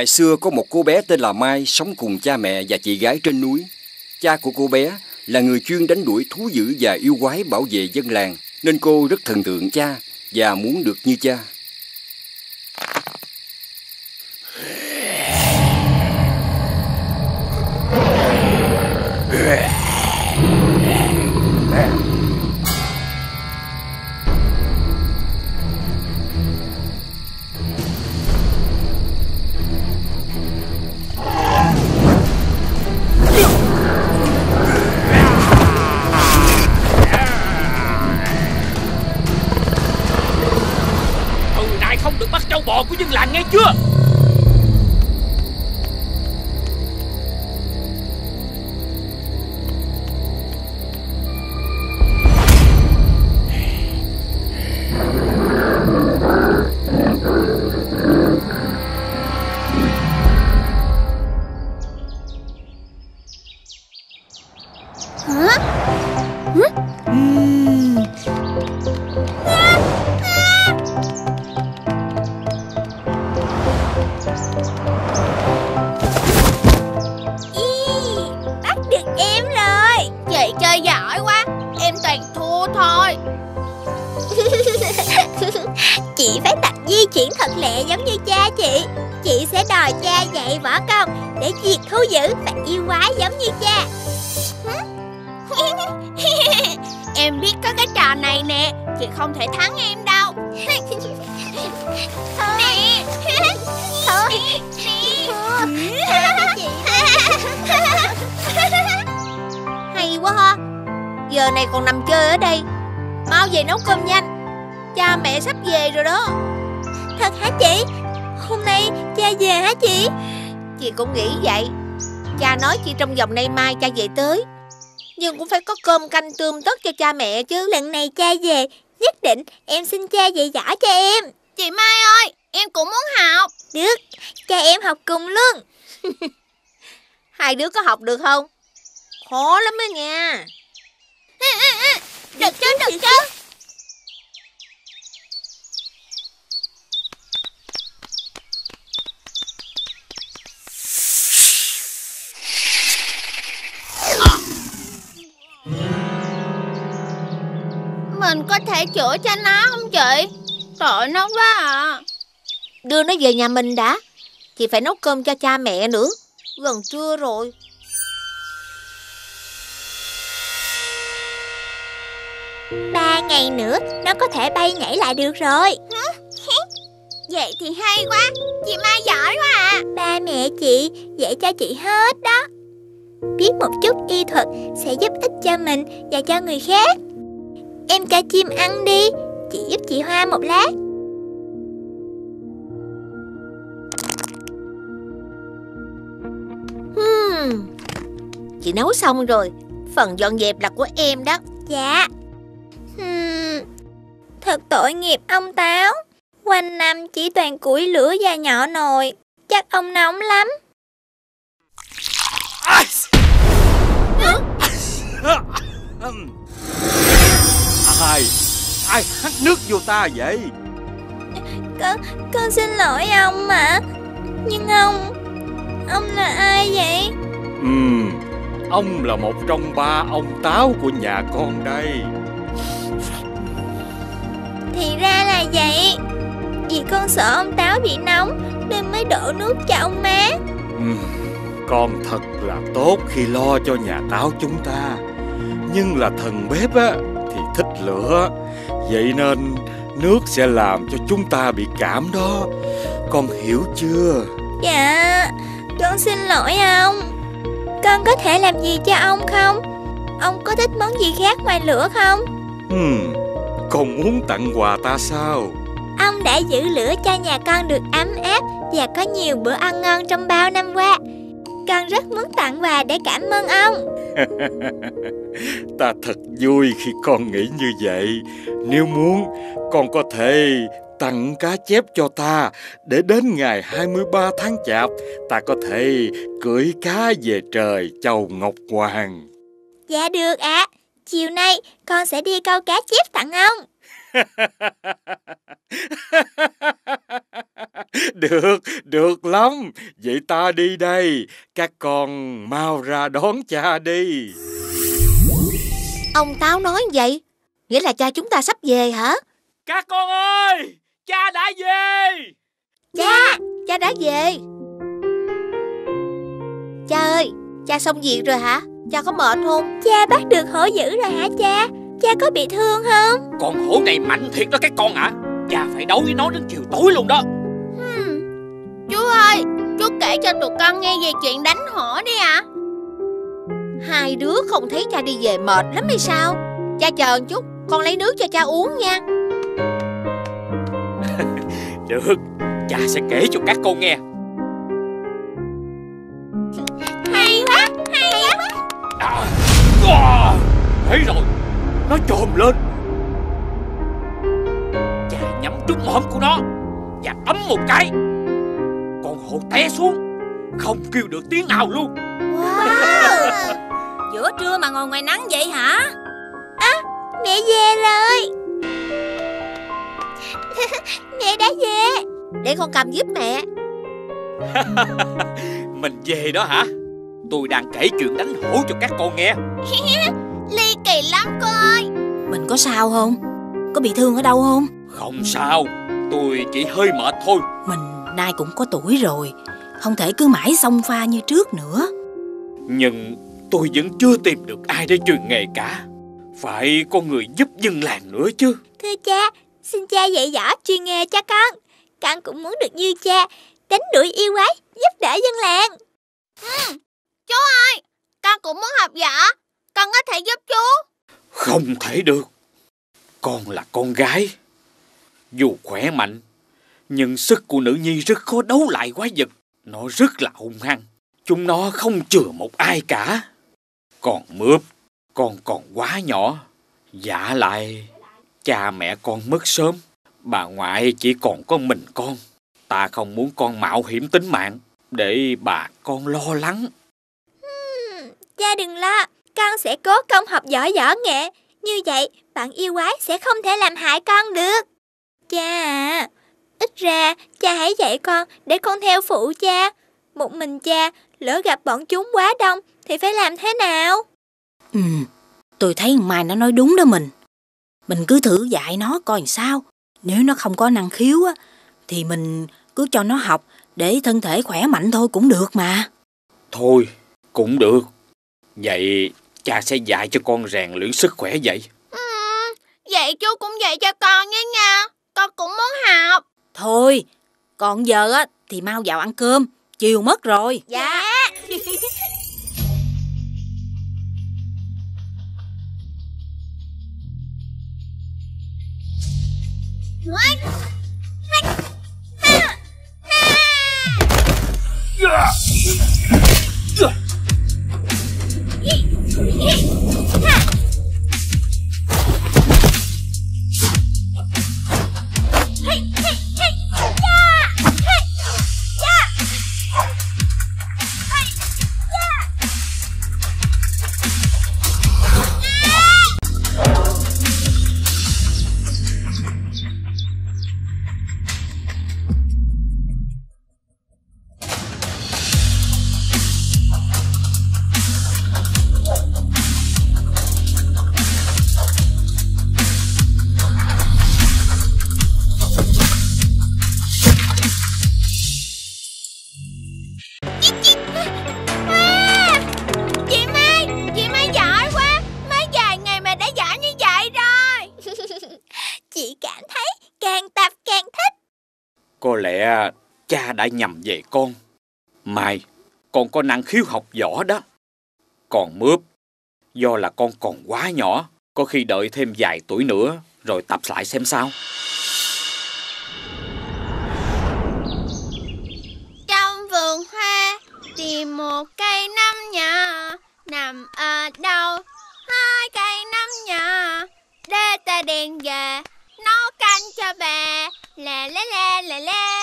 Ngày xưa có một cô bé tên là Mai sống cùng cha mẹ và chị gái trên núi. Cha của cô bé là người chuyên đánh đuổi thú dữ và yêu quái bảo vệ dân làng, nên cô rất thần tượng cha và muốn được như cha. Dừng lại nghe chưa? Trong vòng nay mai cha về tới. Nhưng cũng phải có cơm canh tươm tất cho cha mẹ chứ. Lần này cha về Nhất định em xin cha dạy võ cho em. Chị Mai ơi Em cũng muốn học. Được Cha em học cùng luôn. Hai đứa có học được không? Khó lắm đó nha. Được chứ được chứ Mình có thể chữa cho nó không chị? Tội nó quá à. Đưa nó về nhà mình đã. Chị phải nấu cơm cho cha mẹ nữa. Gần trưa rồi. Ba ngày nữa Nó có thể bay nhảy lại được rồi. Vậy thì hay quá. Chị Mai giỏi quá à. Ba mẹ chị dạy cho chị hết đó. Biết một chút y thuật Sẽ giúp ích cho mình và cho người khác Em cho chim ăn đi. Chị giúp chị Hoa một lát. Hmm. Chị nấu xong rồi. Phần dọn dẹp là của em đó. Dạ. Hmm. Thật tội nghiệp ông Táo. Quanh năm chỉ toàn củi lửa và nhỏ nồi. Chắc ông nóng lắm Ai Ai hắt nước vô ta vậy? Con, con xin lỗi ông mà. Nhưng ông Ông là ai vậy? Ừm Ông là một trong ba ông táo của nhà con đây. Thì ra là vậy. Vì con sợ ông Táo bị nóng Nên mới đổ nước cho ông má. Ừm, Con thật là tốt khi lo cho nhà táo chúng ta. Nhưng là thần bếp á thích lửa. Vậy nên nước sẽ làm cho chúng ta bị cảm đó. Con hiểu chưa? Dạ Con xin lỗi ông. Con có thể làm gì cho ông không? Ông có thích món gì khác ngoài lửa không? Ừm, Con muốn tặng quà ta sao? Ông đã giữ lửa cho nhà con được ấm áp Và có nhiều bữa ăn ngon trong bao năm qua. Con rất muốn tặng quà để cảm ơn ông Ta thật vui khi con nghĩ như vậy. Nếu muốn, Con có thể tặng cá chép cho ta Để đến ngày 23 tháng chạp, Ta có thể cưỡi cá về trời chầu Ngọc Hoàng. Dạ được ạ. Chiều nay con sẽ đi câu cá chép tặng ông. được, được lắm. Vậy ta đi đây. Các con mau ra đón cha đi. Ông Táo nói vậy, nghĩa là cha chúng ta sắp về hả? Các con ơi, cha đã về. Cha, cha đã về. Cha ơi, cha xong việc rồi hả? Cha có mệt không? Cha bắt được hổ dữ rồi hả cha Cha có bị thương không Con hổ này mạnh thiệt đó các con ạ Cha phải đấu với nó đến chiều tối luôn đó Hmm. Chú ơi, chú kể cho tụi con nghe về chuyện đánh hổ đi ạ. Hai đứa không thấy cha đi về mệt lắm hay sao? Cha chờ một chút, con lấy nước cho cha uống nha. Được, cha sẽ kể cho các con nghe Hay quá, hay quá à, à, Thấy rồi, nó trồm lên. Cha nhắm trúng mõm của nó Và đấm một cái. Con hổ té xuống Không kêu được tiếng nào luôn. Wow! Giữa trưa mà ngồi ngoài nắng vậy hả? Mẹ về rồi. Mẹ đã về. Để con cầm giúp mẹ. Mình về đó hả? Tôi đang kể chuyện đánh hổ cho các con nghe Ly kỳ lắm cô ơi. Mình có sao không? Có bị thương ở đâu không? Không sao Tôi chỉ hơi mệt thôi Mình nay cũng có tuổi rồi Không thể cứ mãi xông pha như trước nữa Nhưng tôi vẫn chưa tìm được ai để truyền nghề cả Phải có người giúp dân làng nữa chứ Thưa cha Xin cha dạy dỗ chuyên nghề cho con Con cũng muốn được như cha Đánh đuổi yêu quái Giúp đỡ dân làng Chú ơi, con cũng muốn học võ. Con có thể giúp chú. Không thể được. Con là con gái. Dù khỏe mạnh Nhưng sức của nữ nhi rất khó đấu lại quái vật. Nó rất là hung hăng. Chúng nó không chừa một ai cả. Còn mướp Con còn quá nhỏ. Dạ lại Cha mẹ con mất sớm. Bà ngoại chỉ còn có mình con. Ta không muốn con mạo hiểm tính mạng Để bà con lo lắng. Cha đừng lo Con sẽ cố công học giỏi võ nghệ. Như vậy bạn yêu quái sẽ không thể làm hại con được. Cha à Ít ra cha hãy dạy con Để con theo phụ cha. Một mình cha lỡ gặp bọn chúng quá đông Thì phải làm thế nào? Ừ Tôi thấy Mai nó nói đúng đó mình. Mình cứ thử dạy nó coi làm sao. Nếu nó không có năng khiếu á Thì mình cứ cho nó học Để thân thể khỏe mạnh thôi cũng được mà. Thôi, cũng được. Vậy cha sẽ dạy cho con rèn luyện sức khỏe vậy. Vậy chú cũng dạy cho con nhé nha. Con cũng muốn học. Thôi Còn giờ á thì mau vào ăn cơm Chiều mất rồi Dạ Chị đã nhầm về con. Mai, con có năng khiếu học võ đó. Còn mướp, do là con còn quá nhỏ, có khi đợi thêm vài tuổi nữa rồi tập lại xem sao. Trong vườn hoa tìm một cây năm nhỏ nằm ở đâu? Hai cây năm nhỏ để ta đèn về nấu canh cho bà. Lè lè lè lè lè.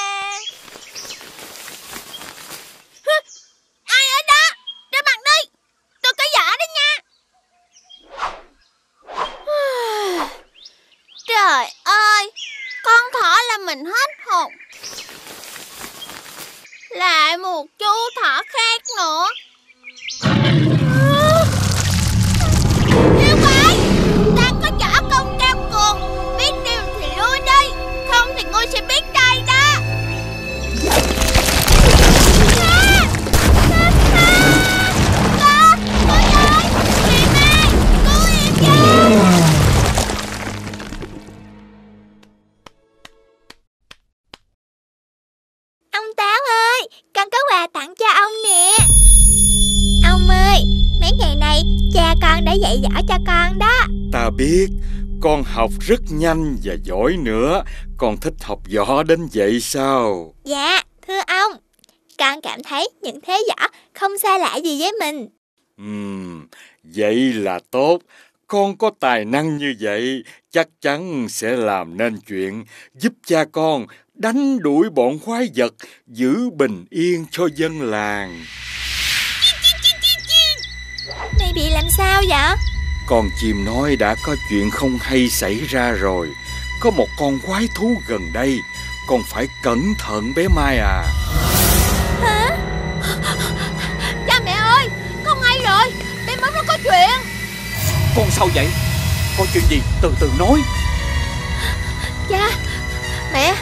ai ở đó. Ra mặt đi. Tôi có vợ đó nha. Trời ơi, Con thỏ là mình hết hồn. Lại một chú thỏ khác nữa. Con học rất nhanh và giỏi nữa. Con thích học võ đến vậy sao? Dạ, thưa ông, con cảm thấy những thế võ không xa lạ gì với mình. Ừm, vậy là tốt. Con có tài năng như vậy Chắc chắn sẽ làm nên chuyện. Giúp cha con đánh đuổi bọn quái vật Giữ bình yên cho dân làng. Mày bị làm sao vậy? Con chim nói đã có chuyện không hay xảy ra rồi. Có một con quái thú gần đây. Con phải cẩn thận bé Mai à. Cha mẹ ơi Con hay rồi. Bé mất nó có chuyện. Con sao vậy? Có chuyện gì? Từ từ nói. Cha Mẹ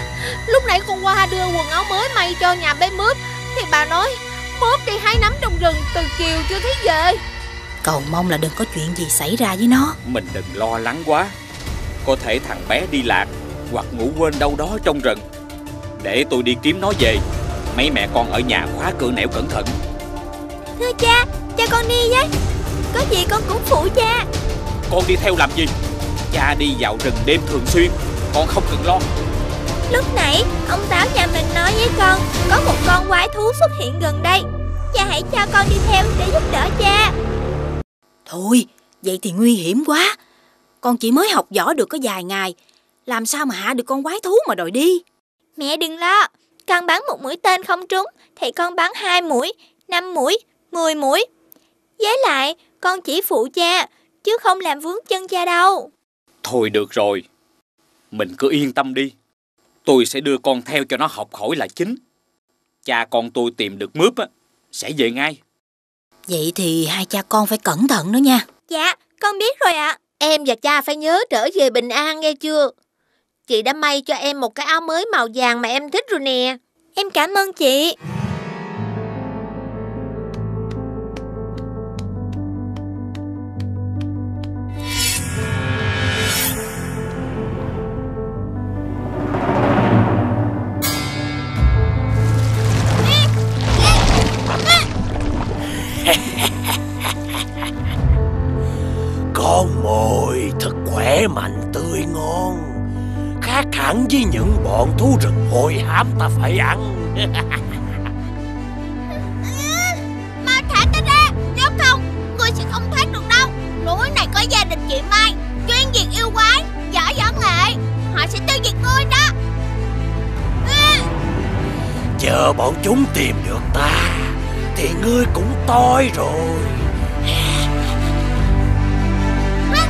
Lúc nãy con qua đưa quần áo mới may cho nhà bé mướp. Thì bà nói Mướp đi hái nấm trong rừng từ chiều chưa thấy về Cầu mong là đừng có chuyện gì xảy ra với nó Mình đừng lo lắng quá Có thể thằng bé đi lạc Hoặc ngủ quên đâu đó trong rừng Để tôi đi kiếm nó về Mấy mẹ con ở nhà khóa cửa nẻo cẩn thận Thưa cha, cha con đi với. Có gì con cũng phụ cha. Con đi theo làm gì Cha đi dạo rừng đêm thường xuyên Con không cần lo Lúc nãy, ông Táo nhà mình nói với con có một con quái thú xuất hiện gần đây. Cha hãy cho con đi theo để giúp đỡ cha. Thôi, vậy thì nguy hiểm quá. Con chỉ mới học võ được có vài ngày. Làm sao mà hạ được con quái thú mà đòi đi? Mẹ đừng lo, con bắn một mũi tên không trúng thì con bắn hai mũi, năm mũi, mười mũi. Với lại, con chỉ phụ cha, chứ không làm vướng chân cha đâu. Thôi được rồi. Mình cứ yên tâm đi. Tôi sẽ đưa con theo cho nó học hỏi là chính. Cha con tôi tìm được mướp á Sẽ về ngay Vậy thì hai cha con phải cẩn thận đó nha Dạ, con biết rồi ạ. Em và cha phải nhớ trở về bình an nghe chưa Chị đã may cho em một cái áo mới màu vàng mà em thích rồi nè Em cảm ơn chị. Phải ăn. Mau thả ta ra Nếu không Ngươi sẽ không thoát được đâu. Núi này có gia đình chị Mai Chuyên diệt yêu quái Giỏi võ nghệ Họ sẽ tiêu diệt ngươi đó. Chờ bọn chúng tìm được ta Thì ngươi cũng toi rồi. Mình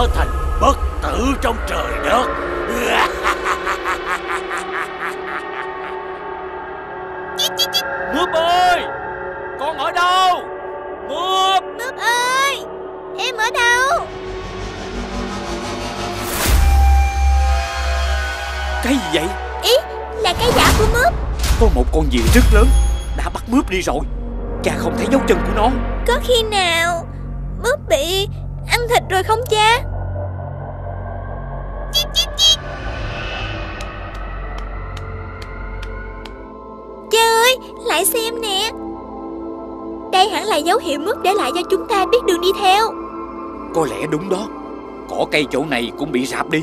trở thành bất tử trong trời đất. Mướp ơi! Con ở đâu? Mướp! Mướp ơi, em ở đâu? Cái gì vậy? Ý, là cái giả của mướp. Có một con gì rất lớn Đã bắt mướp đi rồi. Cha không thấy dấu chân của nó. Có khi nào mướp bị ăn thịt rồi không cha? Mướp để lại cho chúng ta biết đường đi theo. Có lẽ đúng đó. Cỏ cây chỗ này cũng bị rạp đi.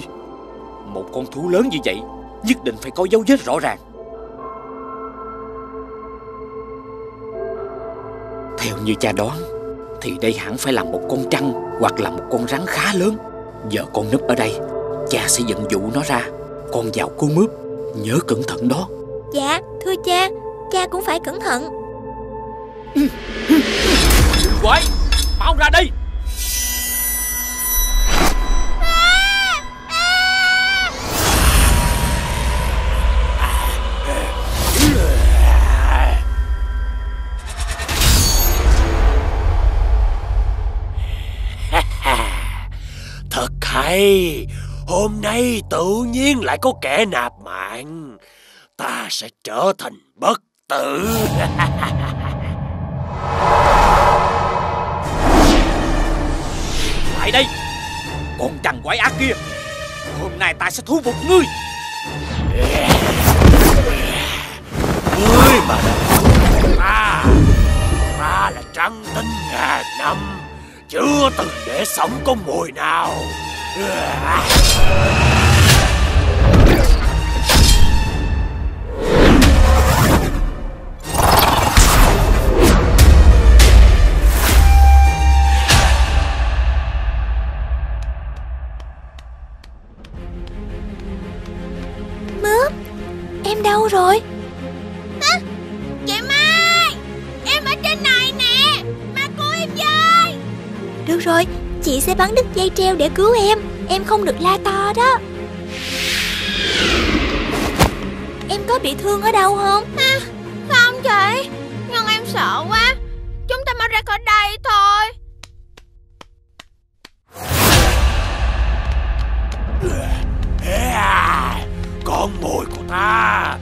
Một con thú lớn như vậy Nhất định phải có dấu vết rõ ràng. Theo như cha đoán Thì đây hẳn phải là một con trăng Hoặc là một con rắn khá lớn. Giờ con núp ở đây Cha sẽ dẫn dụ nó ra. Con vào cứu mướp Nhớ cẩn thận đó. Dạ thưa cha Cha cũng phải cẩn thận Quái Mau ra đi Thật hay. Hôm nay tự nhiên lại có kẻ nạp mạng. Ta sẽ trở thành bất tử. Lại đây. Con trăng quái ác kia Hôm nay ta sẽ thu phục ngươi. Ngươi mà là ta Ta là trăng tinh ngàn năm Chưa từng để sống con mồi nào đâu rồi? Chị Mai Em ở trên này nè Mà cứu em với Được rồi Chị sẽ bắn đứt dây treo để cứu em. Em không được la to đó. Em có bị thương ở đâu không? À, Không chị Nhưng em sợ quá. Chúng ta mau ra khỏi đây thôi. À, Con mồi của Ờ,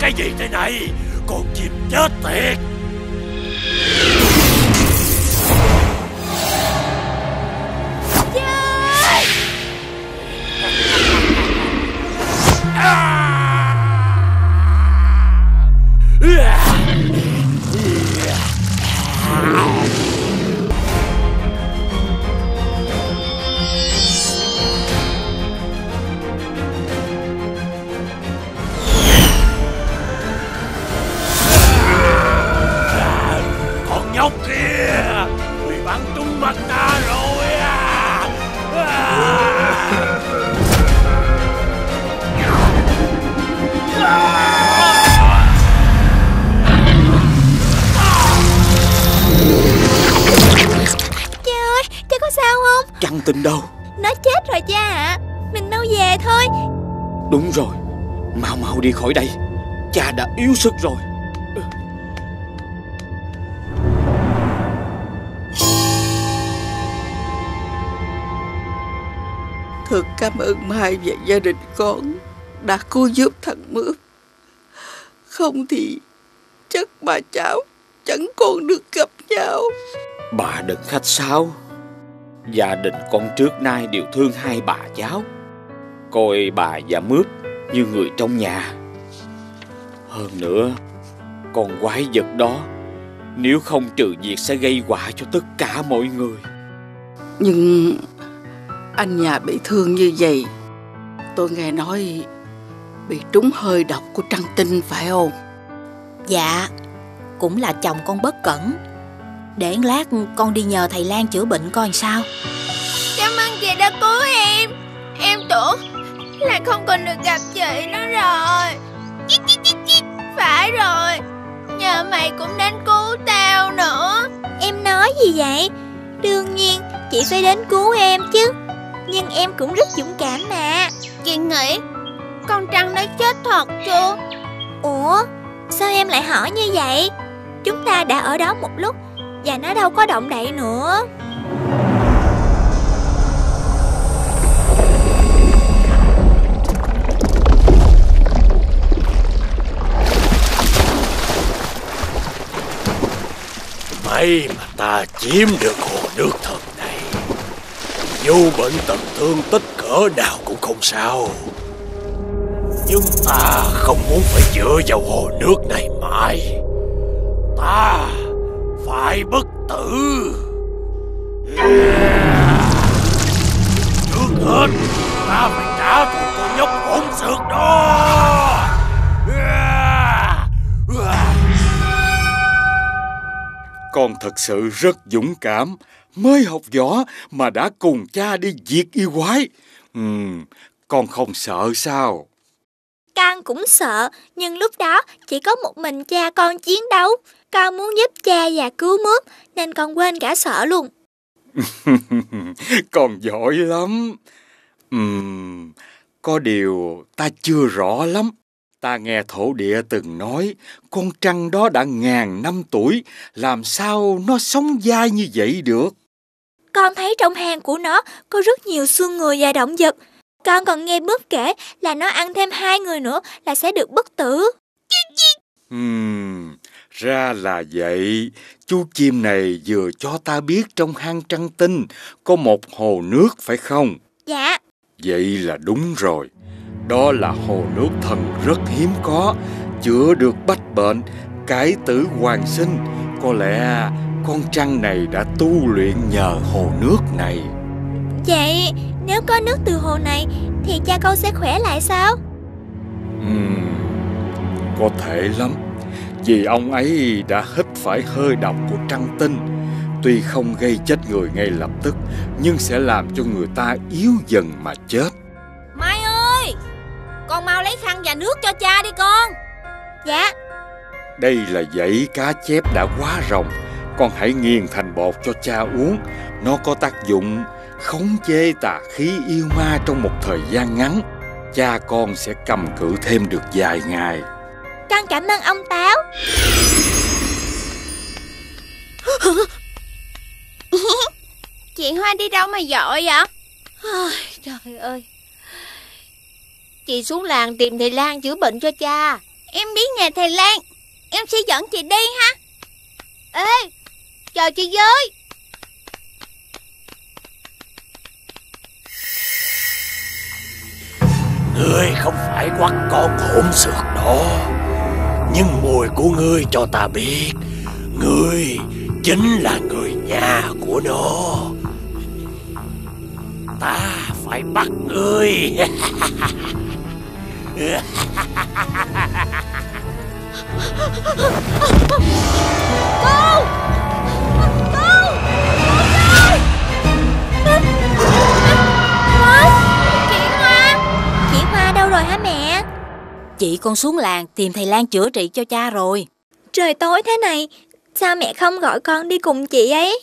Cái gì thế này? Con chim chết tiệt. Con sao Trăng tinh đâu? Nó chết rồi cha ạ. Mình mau về thôi. Đúng rồi. Mau mau đi khỏi đây. Cha đã yếu sức rồi. Thật cảm ơn Mai và gia đình con đã cứu giúp thằng Mướp. Không thì chắc bà cháu chẳng còn được gặp nhau. Bà đừng khách sáo Gia đình con trước nay đều thương hai bà cháu. Coi bà và mướp như người trong nhà. Hơn nữa Con quái vật đó Nếu không trừ diệt sẽ gây họa cho tất cả mọi người. Nhưng anh nhà bị thương như vậy, tôi nghe nói bị trúng hơi độc của trăng tinh phải không? Dạ Cũng là chồng con bất cẩn Để lát con đi nhờ thầy Lan chữa bệnh coi sao. Cảm ơn chị đã cứu em. Em tưởng là không còn được gặp chị nữa rồi. Chít, chít, chít, chít. Phải rồi. Nhờ mày cũng đến cứu tao nữa. Em nói gì vậy? Đương nhiên chị phải đến cứu em chứ. Nhưng em cũng rất dũng cảm mà. Chị nghĩ Con trăng nó chết thật chưa Ủa Sao em lại hỏi như vậy? Chúng ta đã ở đó một lúc và nó đâu có động đậy nữa. May mà ta chiếm được hồ nước thần này. Dù bệnh tật thương tích cỡ nào cũng không sao. Nhưng ta không muốn phải dựa vào hồ nước này mãi. Ta phải bất tử. Trước hết Ta phải trả thù con nhóc hỗn xược đó. Con thật sự rất dũng cảm Mới học võ mà đã cùng cha đi diệt yêu quái. Ừ, con không sợ sao? Con cũng sợ, nhưng lúc đó chỉ có một mình cha con chiến đấu. Con muốn giúp cha và cứu mướp, nên con quên cả sợ luôn. con giỏi lắm Ừm, có điều ta chưa rõ lắm Ta nghe thổ địa từng nói Con trăng đó đã ngàn năm tuổi Làm sao nó sống dai như vậy được Con thấy trong hang của nó có rất nhiều xương người và động vật. Con còn nghe bước kể là nó ăn thêm hai người nữa là sẽ được bất tử. Ừm, ra là vậy. Chú chim này vừa cho ta biết trong hang trăng tinh có một hồ nước phải không? Dạ, Vậy là đúng rồi. Đó là hồ nước thần rất hiếm có, chữa được bách bệnh, cải tử hoàn sinh. Có lẽ con trăng này đã tu luyện nhờ hồ nước này. vậy nếu có nước từ hồ này thì cha con sẽ khỏe lại sao? Ừm, có thể lắm. Vì ông ấy đã hít phải hơi độc của trăng tinh. Tuy không gây chết người ngay lập tức Nhưng sẽ làm cho người ta yếu dần mà chết. Mai ơi! Con mau lấy khăn và nước cho cha đi con. Dạ, Đây là dãy cá chép đã quá rồng Con hãy nghiền thành bột cho cha uống. Nó có tác dụng khống chế tà khí yêu ma trong một thời gian ngắn Cha con sẽ cầm cự thêm được vài ngày. Con cảm ơn ông Táo. Chị Hoa đi đâu mà dội vậy? Trời ơi. Chị xuống làng tìm thầy Lan chữa bệnh cho cha. Em biết nhà thầy Lan. Em sẽ dẫn chị đi ha. Ê Chờ chị với Ngươi không phải quắt con hỗn xược đó. Nhưng mùi của ngươi cho ta biết, Ngươi chính là người nhà của nó. Ta phải bắt ngươi. Chị rồi hả mẹ? Chị con xuống làng tìm thầy Lan chữa trị cho cha rồi Trời tối thế này, sao mẹ không gọi con đi cùng chị ấy?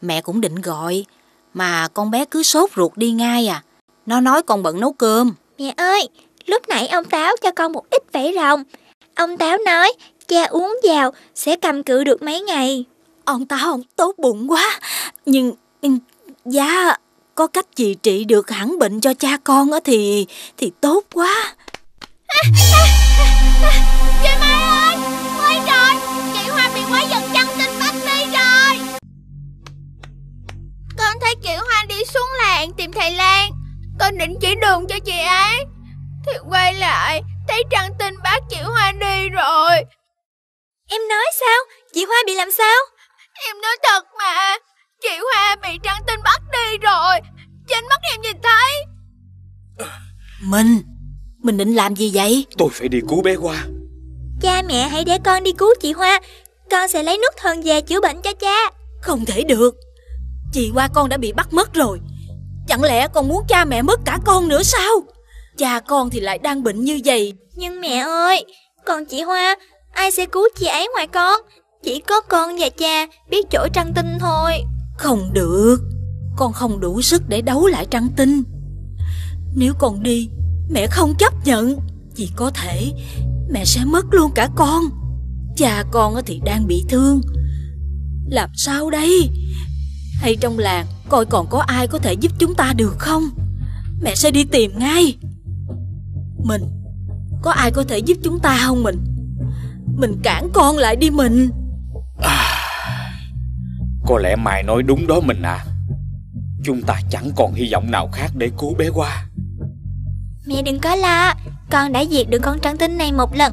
Mẹ cũng định gọi Mà con bé cứ sốt ruột đi ngay à Nó nói con bận nấu cơm Mẹ ơi, lúc nãy ông Táo cho con một ít vảy rồng. Ông Táo nói cha uống vào sẽ cầm cự được mấy ngày. Ông tao ông tốt bụng quá Nhưng nhưng Dạ Có cách gì trị được hẳn bệnh cho cha con á thì Thì tốt quá. Chị Mai ơi Ôi trời Chị Hoa bị quái vật chăn tinh bắt đi rồi. Con thấy chị Hoa đi xuống làng tìm thầy Lan. Con định chỉ đường cho chị ấy. Thì quay lại Thấy trăng tinh bắt chị Hoa đi rồi. Em nói sao? Chị Hoa bị làm sao? Em nói thật mà Chị Hoa bị trăng tinh bắt đi rồi Trên mắt em nhìn thấy Mình Mình định làm gì vậy Tôi phải đi cứu bé Hoa Cha mẹ hãy để con đi cứu chị Hoa. Con sẽ lấy nước thần về chữa bệnh cho cha. Không thể được Chị qua con đã bị bắt mất rồi Chẳng lẽ con muốn cha mẹ mất cả con nữa sao Cha con thì lại đang bệnh như vậy Nhưng mẹ ơi, còn chị Hoa, ai sẽ cứu chị ấy ngoài con? Chỉ có con và cha biết chỗ trăng tinh thôi. Không được. Con không đủ sức để đấu lại trăng tinh. Nếu con đi, Mẹ không chấp nhận. Chỉ có thể, Mẹ sẽ mất luôn cả con. Cha con thì đang bị thương. Làm sao đây? Hay trong làng, Coi còn có ai có thể giúp chúng ta được không? Mẹ sẽ đi tìm ngay. Mình, Có ai có thể giúp chúng ta không mình? Mình cản con lại đi mình. Có lẽ Mai nói đúng đó mình à. Chúng ta chẳng còn hy vọng nào khác để cứu bé Hoa Mẹ đừng có lo, Con đã diệt được con trăng tinh này một lần.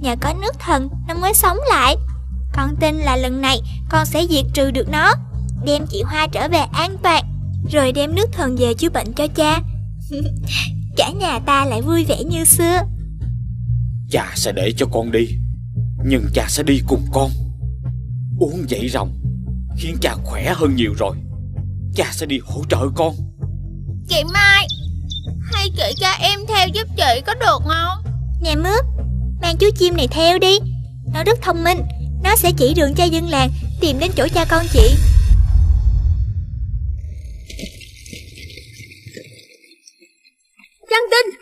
Nhờ có nước thần nó mới sống lại. Con tin là lần này con sẽ diệt trừ được nó Đem chị Hoa trở về an toàn Rồi đem nước thần về chữa bệnh cho cha. Cả nhà ta lại vui vẻ như xưa. Cha sẽ để cho con đi Nhưng cha sẽ đi cùng con. Uống dậy rồng Khiến cha khỏe hơn nhiều rồi. Cha sẽ đi hỗ trợ con. Chị Mai Hay chị cho em theo giúp chị có được không? Nè mướp Mang chú chim này theo đi. Nó rất thông minh Nó sẽ chỉ đường cho dân làng Tìm đến chỗ cha con chị. Trăng tinh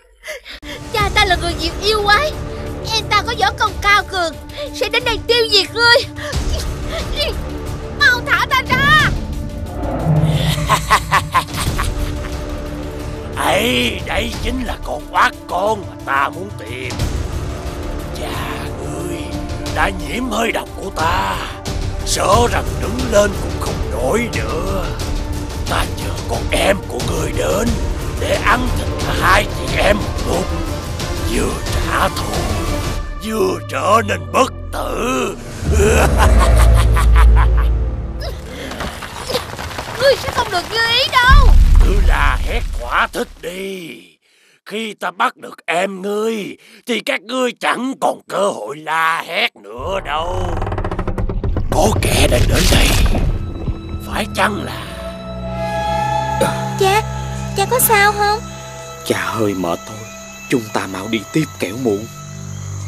Cha ta là người diệt yêu quái. Em ta có võ công cao cường Sẽ đến đây tiêu diệt ngươi Mau thả ta ra. Ấy đây chính là con quát con mà ta muốn tìm. Cha ngươi đã nhiễm hơi độc của ta. Sợ rằng đứng lên cũng không nổi nữa. Ta chờ con em của người đến để ăn thịt hai chị em một lúc. Vừa trả thù, vừa trở nên bất tử. Ngươi sẽ không được như ý đâu. Cứ la hét thỏa thích đi. Khi ta bắt được em ngươi thì các ngươi chẳng còn cơ hội la hét nữa đâu. Có kẻ đang đến đây. Phải chăng là Cha Cha có sao không? Cha hơi mệt thôi. Chúng ta mau đi tiếp kẻo muộn.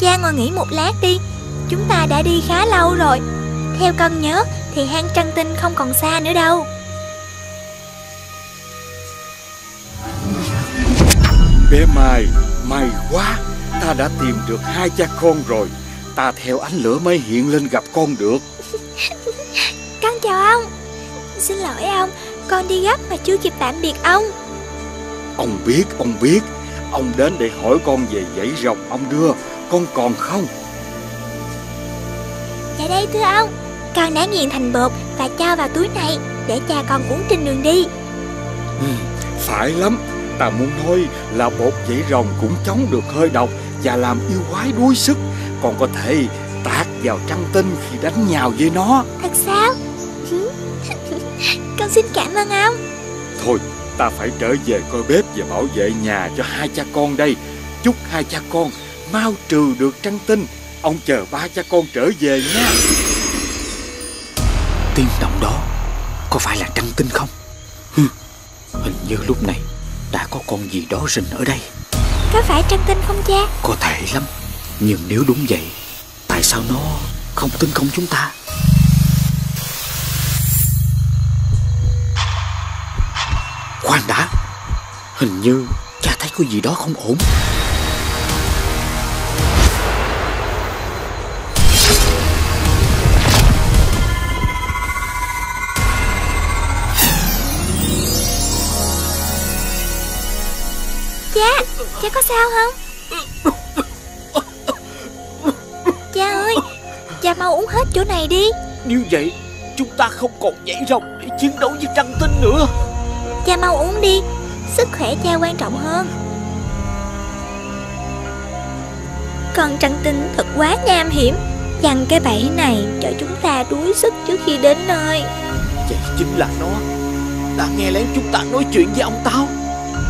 Cha ngồi nghỉ một lát đi. Chúng ta đã đi khá lâu rồi. Theo con nhớ Thì hang trăng tinh không còn xa nữa đâu Bé Mai, may quá Ta đã tìm được hai cha con rồi. Ta theo ánh lửa mới hiện lên gặp con được. Con chào ông. Xin lỗi ông Con đi gấp mà chưa kịp tạm biệt ông. Ông biết, ông biết. Ông đến để hỏi con về dãy rồng ông đưa. Con còn không? Dạ đây thưa ông. Con đã nghiền thành bột và cho vào túi này Để cha con uống trên đường đi. Ừ, Phải lắm Ta muốn nói là bột dãy rồng cũng chống được hơi độc Và làm yêu quái đuối sức. Còn có thể tát vào trăng tinh khi đánh nhau với nó. Thật sao? Con xin cảm ơn ông. Thôi ta phải trở về coi bếp và bảo vệ nhà cho hai cha con đây. Chúc hai cha con mau trừ được trăng tinh. Ông chờ ba cha con trở về nha. Tiếng động đó Có phải là trăng tinh không? Hừ, Hình như lúc này Đã có con gì đó rình ở đây? Có phải trăng tinh không cha? Có thể lắm. Nhưng nếu đúng vậy Tại sao nó không tấn công chúng ta? Khoan đã. Hình như cha thấy có gì đó không ổn Cha có sao không? Cha ơi Cha mau uống hết chỗ này đi. Như vậy Chúng ta không còn nhảy rồng Để chiến đấu với trăng tinh nữa. Cha mau uống đi Sức khỏe cha quan trọng hơn. Con trăng tinh thật quá nham hiểm Dằn cái bẫy này cho chúng ta đuối sức trước khi đến nơi. Vậy chính là nó. Đã nghe lén chúng ta nói chuyện với ông Táo.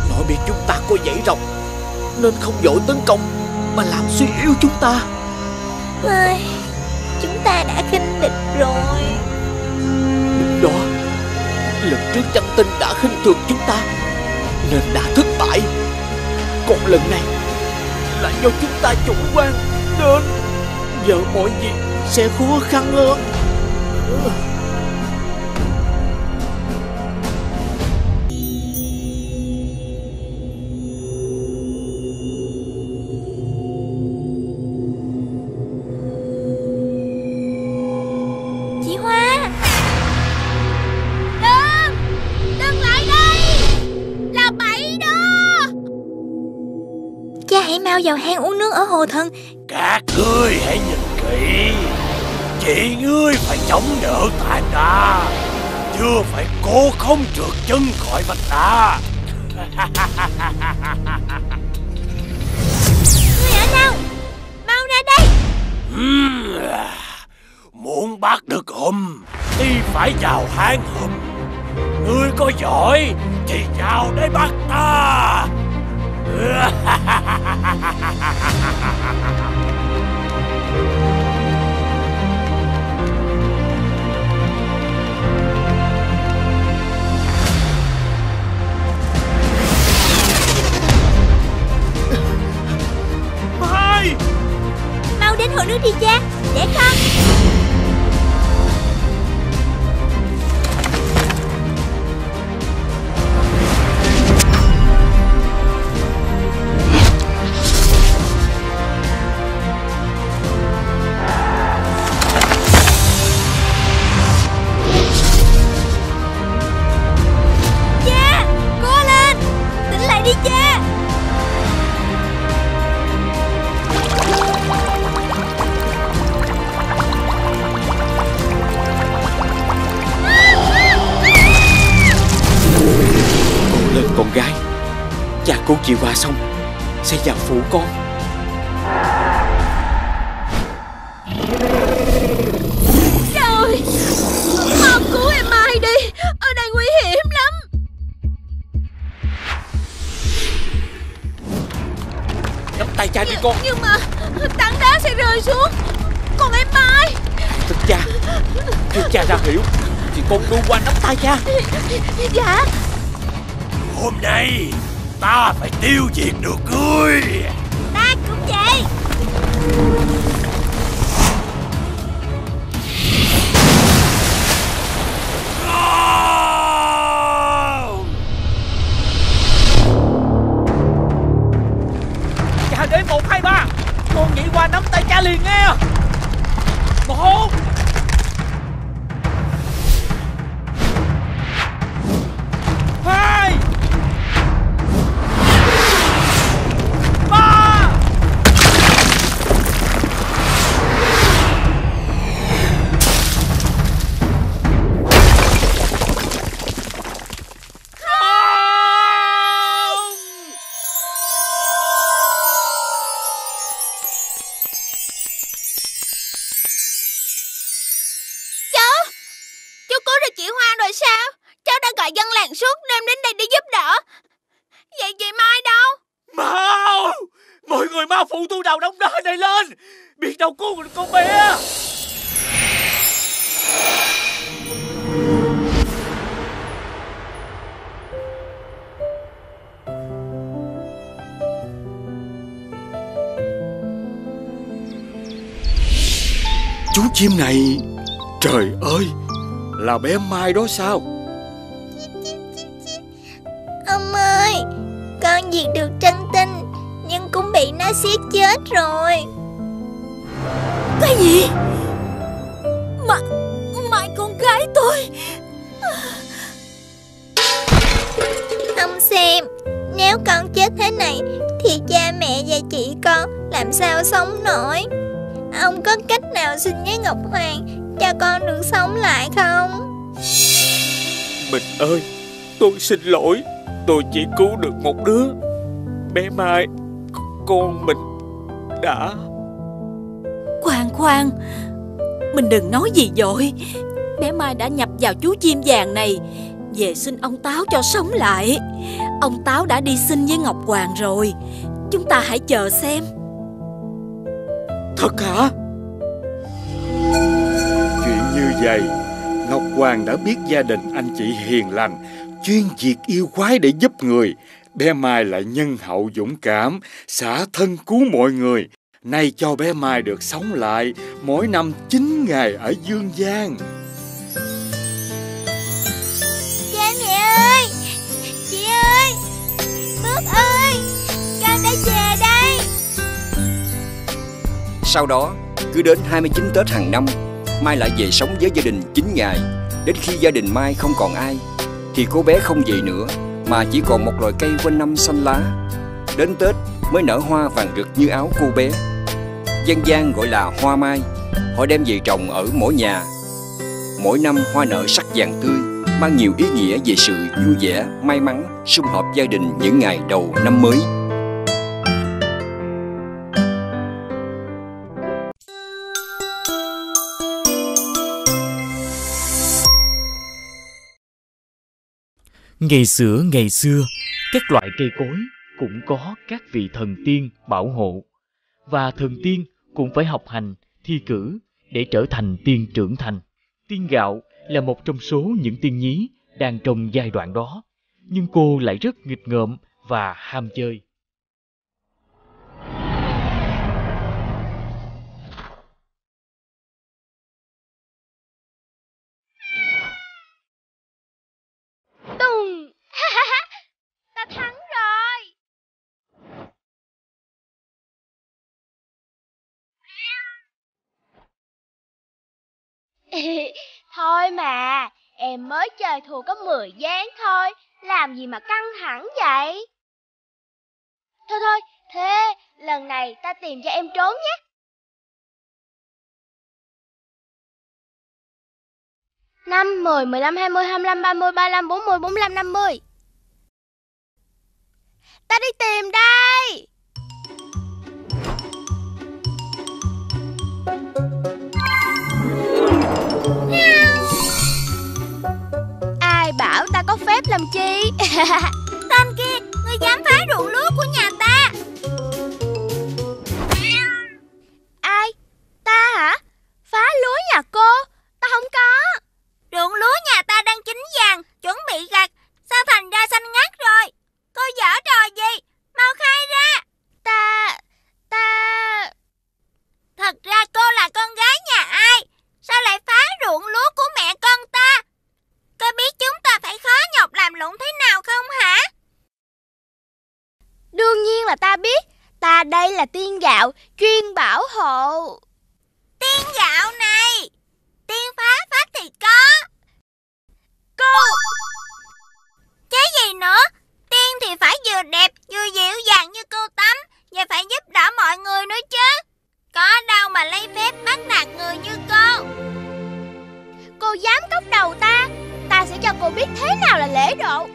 Nó biết chúng ta có dãy rồng Nên không vội tấn công Mà làm suy yếu chúng ta. Ai, Chúng ta đã khinh địch rồi. Đúng đó Lần trước trăng tinh đã khinh thường chúng ta Nên đã thất bại. Còn lần này Là do chúng ta chủ quan Nên Giờ mọi việc sẽ khó khăn hơn vào hang uống nước ở hồ thần các ngươi hãy nhìn kỹ. Chị ngươi phải chống đỡ tại ta chưa phải cố không trượt chân khỏi vách đá. Nào Mau ra đây. Muốn bắt được hùm Thì phải vào hang hùm. Ngươi có giỏi Thì vào đây bắt ta Mau đến hồ nước đi cha Để con cha. Dạ. Hôm nay Ta phải tiêu diệt được ngươi chim này. Trời ơi Là bé Mai đó sao? Xin lỗi Tôi chỉ cứu được một đứa. Bé Mai Con mình đã Khoan khoan Mình đừng nói gì dội. Bé Mai đã nhập vào chú chim vàng này Về xin ông Táo cho sống lại. Ông Táo đã đi xin với Ngọc Hoàng rồi Chúng ta hãy chờ xem. Thật hả? Chuyện như vậy Ngọc Hoàng đã biết gia đình anh chị hiền lành Chuyên diệt yêu quái để giúp người. Bé Mai lại nhân hậu dũng cảm Xả thân cứu mọi người. Nay cho bé Mai được sống lại Mỗi năm 9 ngày ở Dương gian Cha mẹ ơi! Chị ơi! Bước ơi! Con đã về đây! Sau đó, cứ đến 29 Tết hàng năm, Mai lại về sống với gia đình 9 ngày. Đến khi gia đình Mai không còn ai, thì cô bé không về nữa, mà chỉ còn một loài cây quanh năm xanh lá. Đến Tết mới nở hoa vàng rực như áo cô bé. Dân gian gọi là hoa mai, họ đem về trồng ở mỗi nhà. Mỗi năm hoa nở sắc vàng tươi, mang nhiều ý nghĩa về sự vui vẻ, may mắn, sum họp gia đình những ngày đầu năm mới. Ngày xưa ngày xưa, các loại cây cối cũng có các vị thần tiên bảo hộ. Và thần tiên cũng phải học hành, thi cử để trở thành tiên trưởng thành. Tiên gạo là một trong số những tiên nhí đang trong giai đoạn đó. Nhưng cô lại rất nghịch ngợm và ham chơi. Tùng Ta thắng rồi Thôi mà, Em mới chơi thua có 10 gián thôi, Làm gì mà căng thẳng vậy? Thôi thôi, Thế lần này ta tìm cho em trốn nhé. Năm mười mười lăm, hai mươi hai mươi lăm, ba mươi, ba lăm, bốn mươi, bốn lăm, năm mươi. Ta đi tìm đây. Ai bảo ta có phép làm chi? Tên kia, ngươi dám phá ruộng lúa của nhà ta. Ai? Ta hả? Phá lúa nhà cô? Ta không có. Ruộng lúa nhà ta đang chín vàng Chuẩn bị gặt Sao thành ra xanh ngắt rồi. Cô dở trò gì? Mau khai ra. Ta... ta... Thật ra cô là con gái nhà ai? Sao lại ruộng lúa của mẹ con ta. Cô biết chúng ta phải khó nhọc làm lụng thế nào không hả? Đương nhiên là ta biết. Ta đây là tiên gạo Chuyên bảo hộ. Tiên gạo này Tiên phá phách thì có. Cô! Chứ gì nữa Tiên thì phải vừa đẹp Vừa dịu dàng như cô Tắm Và phải giúp đỡ mọi người nữa chứ. Có đâu mà lấy phép bắt nạt người như cô Cô dám cốc đầu ta Ta sẽ cho cô biết thế nào là lễ độ.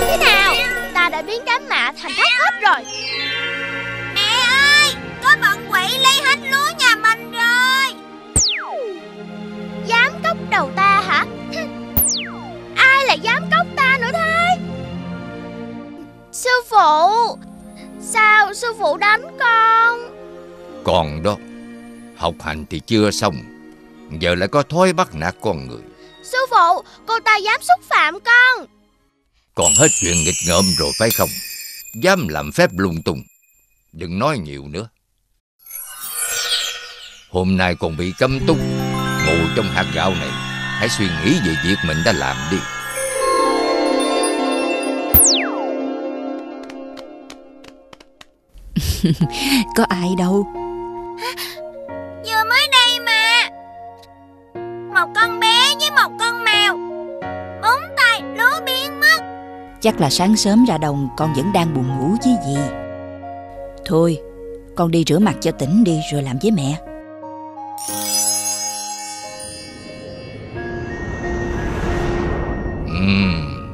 Thế nào? Ta đã biến đám mạ thành thất hết rồi. Mẹ ơi Có bọn quỷ lấy hết lúa nhà mình rồi. Dám cốc đầu ta hả? Ai lại dám cốc ta nữa thế? Sư phụ Sao sư phụ đánh con? Còn đó Học hành thì chưa xong Giờ lại có thói bắt nạt con người. Sư phụ Cô ta dám xúc phạm con. Còn hết chuyện nghịch ngợm rồi phải không? Dám làm phép lung tung. Đừng nói nhiều nữa. Hôm nay còn bị cấm túc Ngồi trong hạt gạo này. Hãy suy nghĩ về việc mình đã làm đi. Có ai đâu Một con bé với một con mèo. Bốn tay lúa biến mất. Chắc là sáng sớm ra đồng con vẫn đang buồn ngủ chứ gì. Thôi con đi rửa mặt cho tỉnh đi rồi làm với mẹ. Ừm,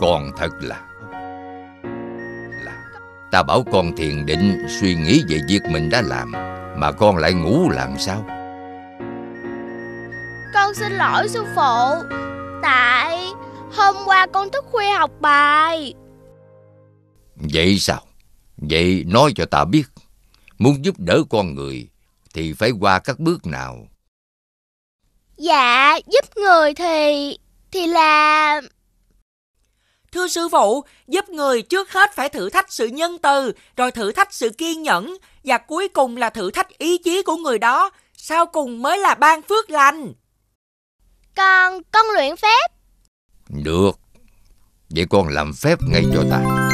Con thật là là Ta bảo con thiền định suy nghĩ về việc mình đã làm Mà con lại ngủ làm sao Con xin lỗi sư phụ. Tại Hôm qua con thức khuya học bài. Vậy sao? Vậy nói cho ta biết. Muốn giúp đỡ con người Thì phải qua các bước nào? Dạ giúp người thì Thì là Thưa sư phụ, giúp người trước hết phải thử thách sự nhân từ, rồi thử thách sự kiên nhẫn, và cuối cùng là thử thách ý chí của người đó. Sau cùng mới là ban phước lành. Con, con luyện phép? Được. Vậy con làm phép ngay cho ta.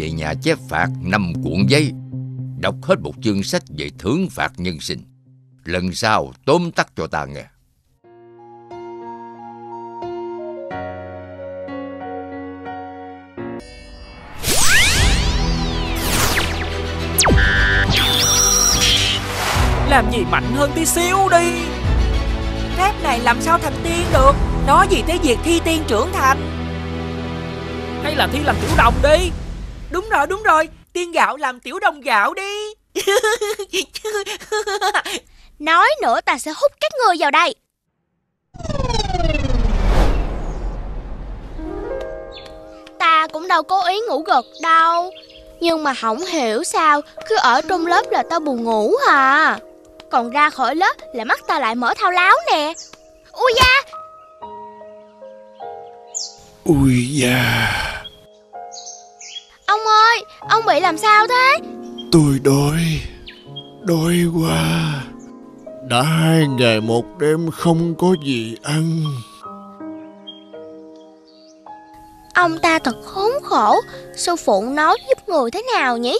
Về nhà chép phạt năm cuộn giấy, Đọc hết một chương sách về thưởng phạt nhân sinh. Lần sau, tóm tắt cho ta nghe. Làm gì mạnh hơn tí xíu đi. Phép này làm sao thành tiên được? Nói gì tới việc thi tiên trưởng thành? Hay là thi làm tiểu đồng đi? Đúng rồi đúng rồi. Tiên gạo làm tiểu đồng gạo đi. Nói nữa ta sẽ hút các người vào đây. Ta cũng đâu có ý ngủ gật đâu. Nhưng mà không hiểu sao Cứ ở trong lớp là ta buồn ngủ à. Còn ra khỏi lớp là mắt ta lại mở thao láo nè. Ui da! Ui da Ông bị làm sao thế? Tôi đói Đói quá. Đã hai ngày một đêm không có gì ăn. Ông ta thật khốn khổ Sư phụ nói giúp người thế nào nhỉ?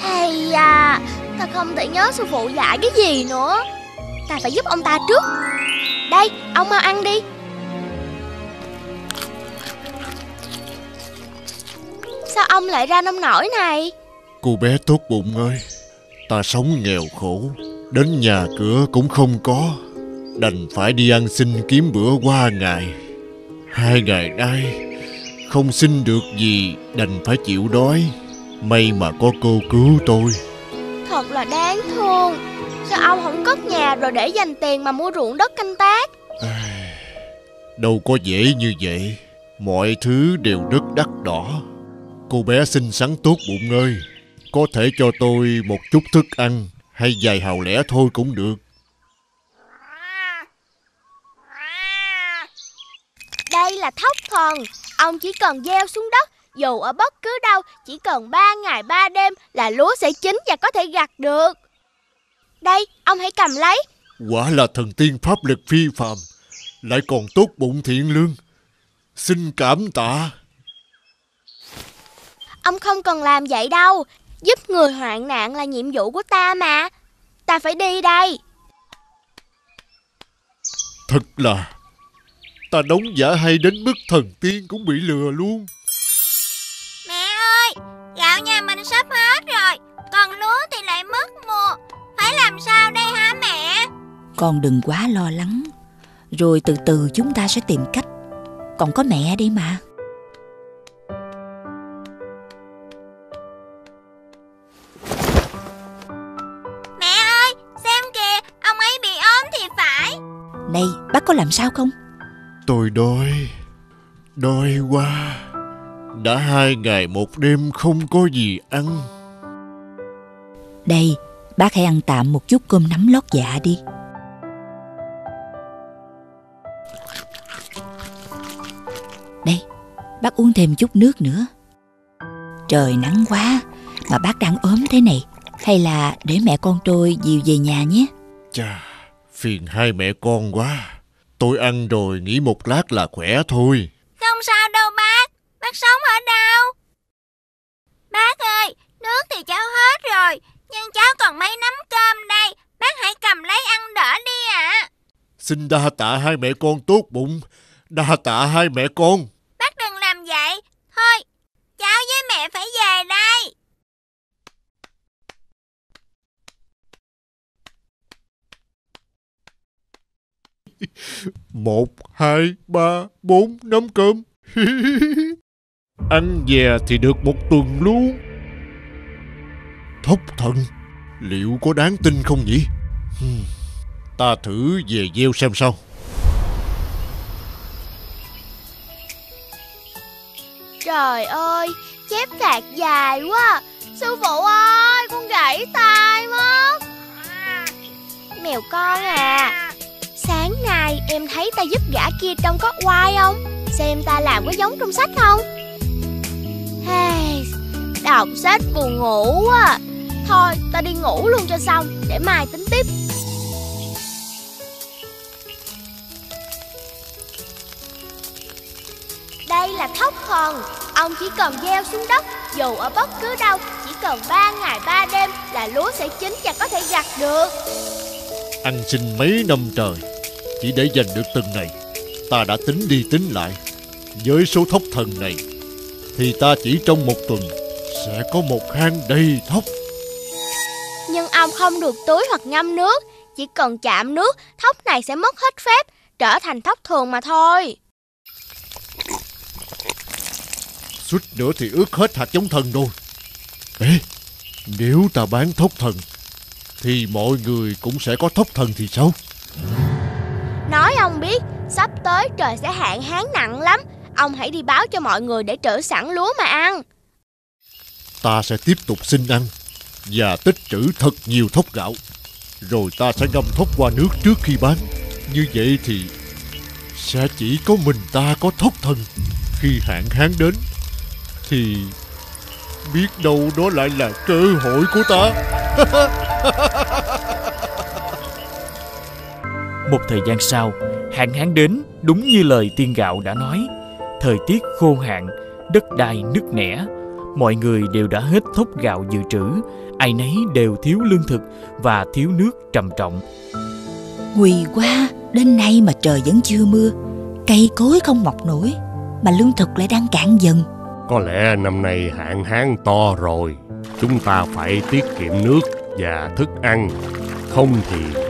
Hay à Ta không thể nhớ sư phụ dạy cái gì nữa. Ta phải giúp ông ta trước. Đây ông mau ăn đi Sao ông lại ra nông nổi này? Cô bé tốt bụng ơi Ta sống nghèo khổ Đến nhà cửa cũng không có. Đành phải đi ăn xin kiếm bữa qua ngày. Hai ngày nay Không xin được gì Đành phải chịu đói. May mà có cô cứu tôi. Thật là đáng thương. Sao ông không cất nhà rồi để dành tiền mà mua ruộng đất canh tác? Đâu có dễ như vậy. Mọi thứ đều rất đắt đỏ Cô bé xinh xắn tốt bụng ơi. Có thể cho tôi một chút thức ăn Hay vài hào lẻ thôi cũng được. Đây là thóc thần Ông chỉ cần gieo xuống đất Dù ở bất cứ đâu Chỉ cần 3 ngày 3 đêm Là lúa sẽ chín và có thể gặt được. Đây ông hãy cầm lấy. Quả là thần tiên pháp lực phi phàm Lại còn tốt bụng thiện lương. Xin cảm tạ Ông không cần làm vậy đâu. Giúp người hoạn nạn là nhiệm vụ của ta mà. Ta phải đi đây. Thật là Ta đóng giả hay đến mức thần tiên cũng bị lừa luôn. Mẹ ơi, gạo nhà mình sắp hết rồi Còn lúa thì lại mất mùa. Phải làm sao đây hả mẹ? Con đừng quá lo lắng Rồi từ từ chúng ta sẽ tìm cách. Còn có mẹ đi mà bác có làm sao không? Tôi đói. Đói quá. Đã hai ngày một đêm không có gì ăn. Đây bác hãy ăn tạm một chút cơm nắm lót dạ đi. Đây bác uống thêm chút nước nữa. Trời nắng quá Mà bác đang ốm thế này. Hay là để mẹ con tôi dìu về nhà nhé. Chà Phiền hai mẹ con quá Tôi ăn rồi nghỉ một lát là khỏe thôi. Không sao đâu bác. Bác sống ở đâu? Bác ơi Nước thì cháu hết rồi Nhưng cháu còn mấy nắm cơm đây. Bác hãy cầm lấy ăn đỡ đi ạ. Xin đa tạ hai mẹ con tốt bụng. Đa tạ hai mẹ con. Bác đừng làm vậy. Thôi Cháu với mẹ phải về đây Một, hai, ba, bốn nắm cơm. Ăn về thì được một tuần luôn. Thốc thần Liệu có đáng tin không nhỉ? Hmm, Ta thử về gieo xem sao. Trời ơi Chép phạt dài quá. Sư phụ ơi Con gãy tay mất. Mèo con à Sáng nay em thấy ta giúp gã kia trông có oai không? Xem ta làm có giống trong sách không? Hey, Đọc sách buồn ngủ quá. Thôi ta đi ngủ luôn cho xong Để mai tính tiếp. Đây là thóc thần Ông chỉ cần gieo xuống đất Dù ở bất cứ đâu Chỉ cần 3 ngày 3 đêm Là lúa sẽ chín và có thể gặt được. Ăn xin mấy năm trời chỉ để giành được từng này. Ta đã tính đi tính lại. Với số thóc thần này Thì ta chỉ trong một tuần Sẽ có một hang đầy thóc. Nhưng ông không được tưới hoặc ngâm nước. Chỉ cần chạm nước Thóc này sẽ mất hết phép Trở thành thóc thường mà thôi. Suýt nữa thì ướt hết hạt giống thần rồi. Ê Nếu ta bán thóc thần Thì mọi người cũng sẽ có thóc thần thì sao Nói ông biết, Sắp tới trời sẽ hạn hán nặng lắm. Ông hãy đi báo cho mọi người để trữ sẵn lúa mà ăn. Ta sẽ tiếp tục xin ăn Và tích trữ thật nhiều thóc gạo. Rồi ta sẽ ngâm thóc qua nước trước khi bán. Như vậy thì Sẽ chỉ có mình ta có thóc thần Khi hạn hán đến Thì Biết đâu đó lại là cơ hội của ta. Một thời gian sau, hạn hán đến đúng như lời tiên gạo đã nói. Thời tiết khô hạn, đất đai nứt nẻ, mọi người đều đã hết thóc gạo dự trữ, ai nấy đều thiếu lương thực và thiếu nước trầm trọng. Quỳ qua, đến nay mà trời vẫn chưa mưa, cây cối không mọc nổi, mà lương thực lại đang cạn dần. Có lẽ năm nay hạn hán to rồi Chúng ta phải tiết kiệm nước và thức ăn Không thì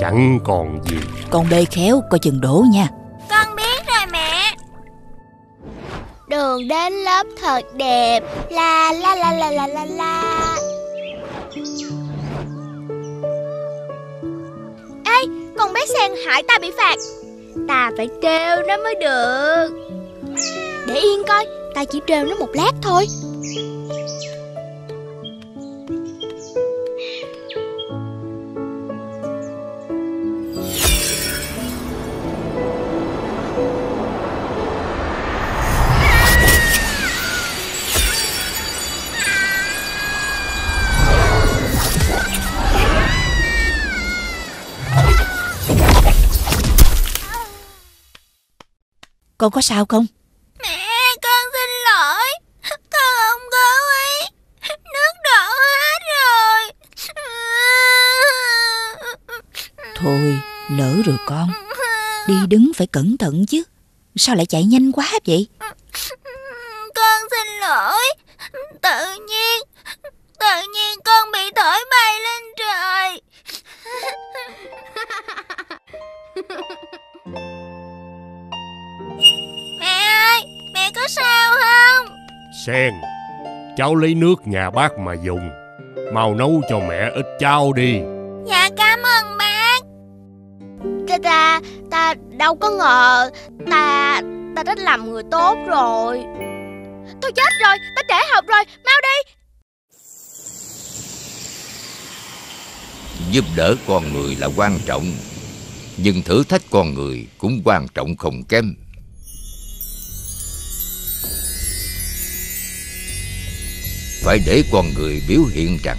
chẳng còn gì. Con bê khéo coi chừng đổ nha. Con biết rồi mẹ. Đường đến lớp thật đẹp. La la la la la la la. Ê, con bé sen hại ta bị phạt. Ta phải trêu nó mới được. Để yên coi, ta chỉ trêu nó một lát thôi Con có sao không? Mẹ con xin lỗi Con không có ý Nước đổ hết rồi Thôi, lỡ rồi con. Đi đứng phải cẩn thận chứ. Sao lại chạy nhanh quá vậy? Con xin Sen. Cháu lấy nước nhà bác mà dùng. Mau nấu cho mẹ ít cháo đi. Dạ cảm ơn bác. Ta ta, ta đâu có ngờ Ta, ta đã làm người tốt rồi. Tôi chết rồi, ta trễ học rồi, mau đi. Giúp đỡ con người là quan trọng Nhưng thử thách con người cũng quan trọng không kém Phải để con người biểu hiện rằng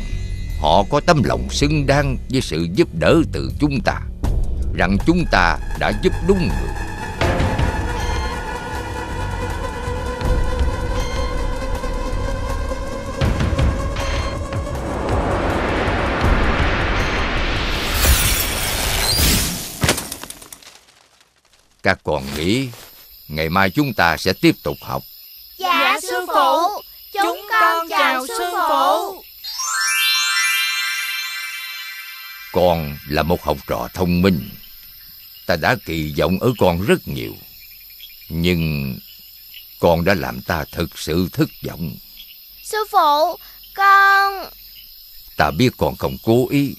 Họ có tấm lòng xứng đáng với sự giúp đỡ từ chúng ta, Rằng chúng ta đã giúp đúng người. Các con nghĩ Ngày mai chúng ta sẽ tiếp tục học. Con là một học trò thông minh. Ta đã kỳ vọng ở con rất nhiều. Nhưng Con đã làm ta thực sự thất vọng. Sư phụ, con Ta biết con không cố ý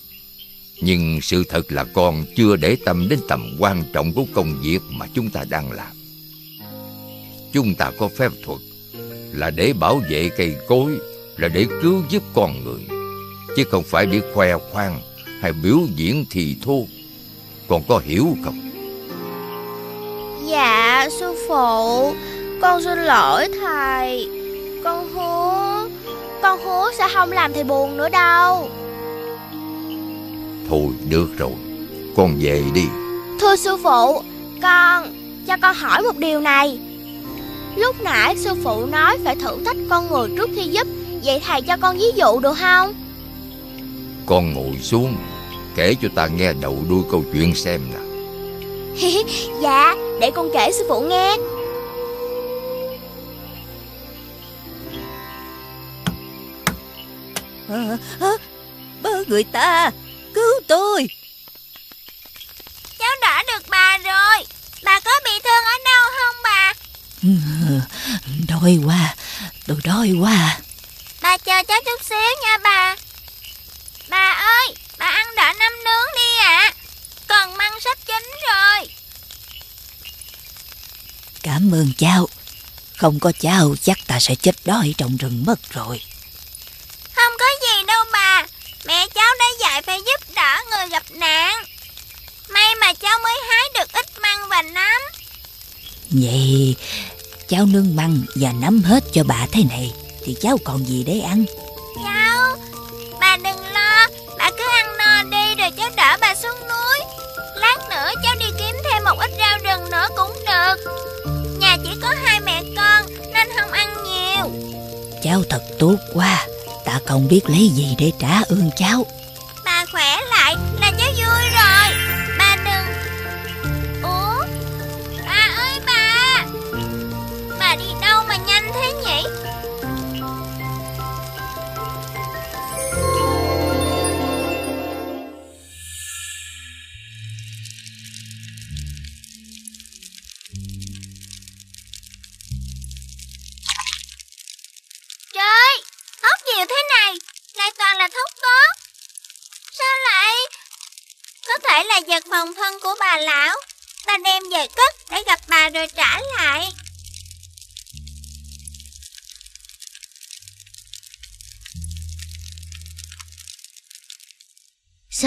Nhưng sự thật là con chưa để tâm đến tầm quan trọng của công việc mà chúng ta đang làm. Chúng ta có phép thuật Là để bảo vệ cây cối Là để cứu giúp con người Chứ không phải để khoe khoang Hay biểu diễn thì thô. Con có hiểu không? Dạ sư phụ. Con xin lỗi thầy. Con hứa Con hứa sẽ không làm thầy buồn nữa đâu. Thôi được rồi. Con về đi. Thưa sư phụ Con Cho con hỏi một điều này. Lúc nãy sư phụ nói phải thử thách con người trước khi giúp Vậy thầy cho con ví dụ được không? Con ngồi xuống Kể cho ta nghe đầu đuôi câu chuyện xem nè dạ, để con kể sư phụ nghe. À, à, Bớ người ta Cứu tôi. Cháu đỡ được bà rồi. Bà có bị thương ở đâu không bà? Ừ, Đói quá Tôi đói quá. Bà chờ cháu chút xíu nha bà Bà ơi Bà ăn đỡ năm nướng đi ạ. À. Còn măng sắp chín rồi. Cảm ơn cháu. Không có cháu chắc ta sẽ chết đói trong rừng mất rồi. Không có gì đâu bà. Mẹ cháu đã dạy phải giúp đỡ người gặp nạn. May mà cháu mới hái được ít măng và nấm. Vậy cháu nướng măng và nấm hết cho bà thế này Thì cháu còn gì để ăn? Cháu Bà đừng Bà cứ ăn no đi rồi cháu đỡ bà xuống núi. Lát nữa cháu đi kiếm thêm một ít rau rừng nữa cũng được. Nhà chỉ có hai mẹ con Nên không ăn nhiều. Cháu thật tốt quá. Ta không biết lấy gì để trả ơn cháu.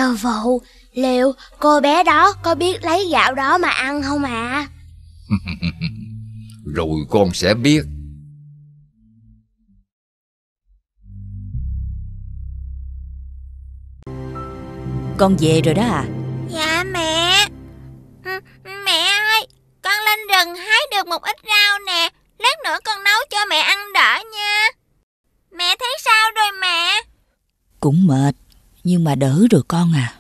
Sư phụ, liệu cô bé đó có biết lấy gạo đó mà ăn không ạ? À? Rồi con sẽ biết. Con về rồi đó à? Dạ mẹ. Ừ, Mẹ ơi Con lên rừng hái được một ít rau nè. Lát nữa con nấu cho mẹ ăn đỡ nha. Mẹ thấy sao rồi mẹ? Cũng mệt Nhưng mà đỡ rồi con à.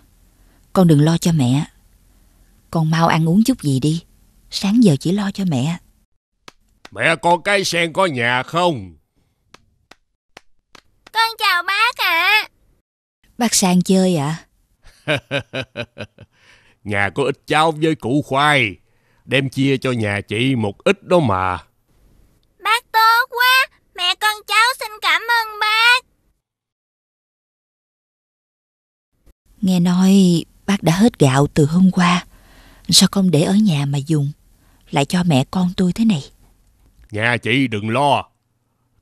Con đừng lo cho mẹ. Con mau ăn uống chút gì đi. Sáng giờ chỉ lo cho mẹ. Mẹ con cái sen có nhà không? Con chào bác ạ. À. Bác sang chơi ạ. À? nhà có ít cháo với củ khoai. Đem chia cho nhà chị một ít đó mà. Bác tốt quá. Mẹ con cháu xin cảm ơn bác Nghe nói bác đã hết gạo từ hôm qua Sao không để ở nhà mà dùng Lại cho mẹ con tôi thế này Nhà chị đừng lo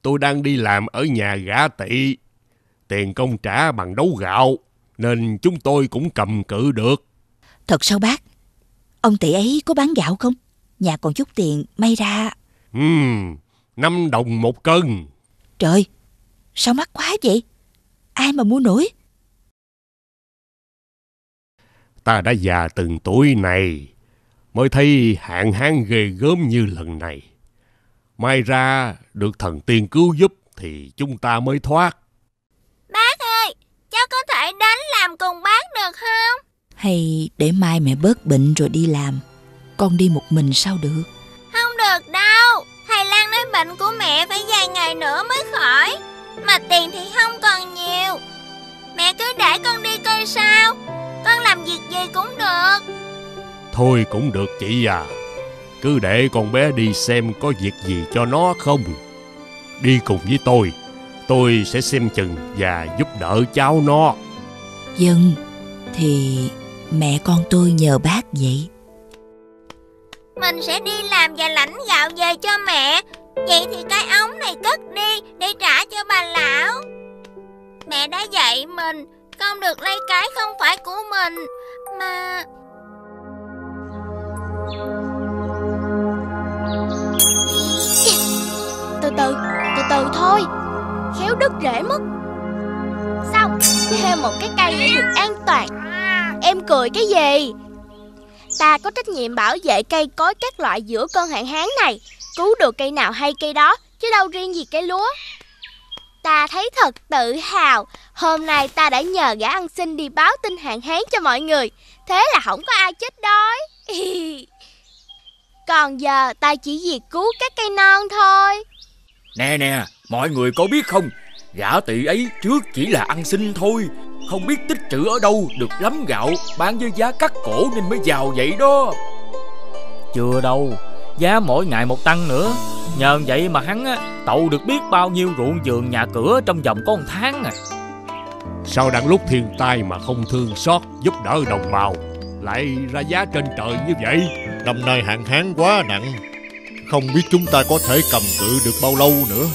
Tôi đang đi làm ở nhà gã tị Tiền công trả bằng đấu gạo nên chúng tôi cũng cầm cự được. Thật sao bác? Ông tỷ ấy có bán gạo không? Nhà còn chút tiền may ra... Ừm, năm đồng một cân. Trời, sao mắc quá vậy? Ai mà mua nổi? Ta đã già từng tuổi này, mới thấy hạn hán ghê gớm như lần này. May ra được thần tiên cứu giúp thì chúng ta mới thoát. Bác ơi, cháu có thể đến làm cùng bác được không? Hay để mai mẹ bớt bệnh rồi đi làm Con đi một mình sao được Không được đâu Thầy Lan nói bệnh của mẹ phải vài ngày nữa mới khỏi Mà tiền thì không còn nhiều Mẹ cứ để con đi coi sao. Con làm việc gì cũng được. Thôi cũng được chị à. Cứ để con bé đi xem có việc gì cho nó không. Đi cùng với tôi. Tôi sẽ xem chừng và giúp đỡ cháu nó. Dân Thì mẹ con tôi nhờ bác vậy. Mình sẽ đi làm và lãnh gạo về cho mẹ. Vậy thì cái ống này cất đi Để trả cho bà lão Mẹ đã dạy mình. Không được lấy cái không phải của mình Mà Từ từ, từ từ thôi. Khéo đứt rễ mất. Xong, thêm một cái cây để được an toàn. Em cười cái gì? Ta có trách nhiệm bảo vệ cây cối các loại giữa cơn hạn hán này. Cứu được cây nào hay cây đó, chứ đâu riêng gì cây lúa. Ta thấy thật tự hào, hôm nay ta đã nhờ gã ăn xin đi báo tin hạn hán cho mọi người, thế là không có ai chết đói. Còn giờ ta chỉ việc cứu các cây non thôi. Nè nè, mọi người có biết không, gã tỳ ấy trước chỉ là ăn xin thôi, không biết tích trữ ở đâu được lắm gạo bán với giá cắt cổ nên mới giàu vậy đó. Chưa đâu, giá mỗi ngày một tăng nữa. Nhờ vậy mà hắn á, tậu được biết bao nhiêu ruộng vườn nhà cửa trong vòng có một tháng à. Sao đang lúc thiên tai mà không thương xót giúp đỡ đồng bào Lại ra giá trên trời như vậy Năm nay hạn hán quá nặng. Không biết chúng ta có thể cầm cự được bao lâu nữa.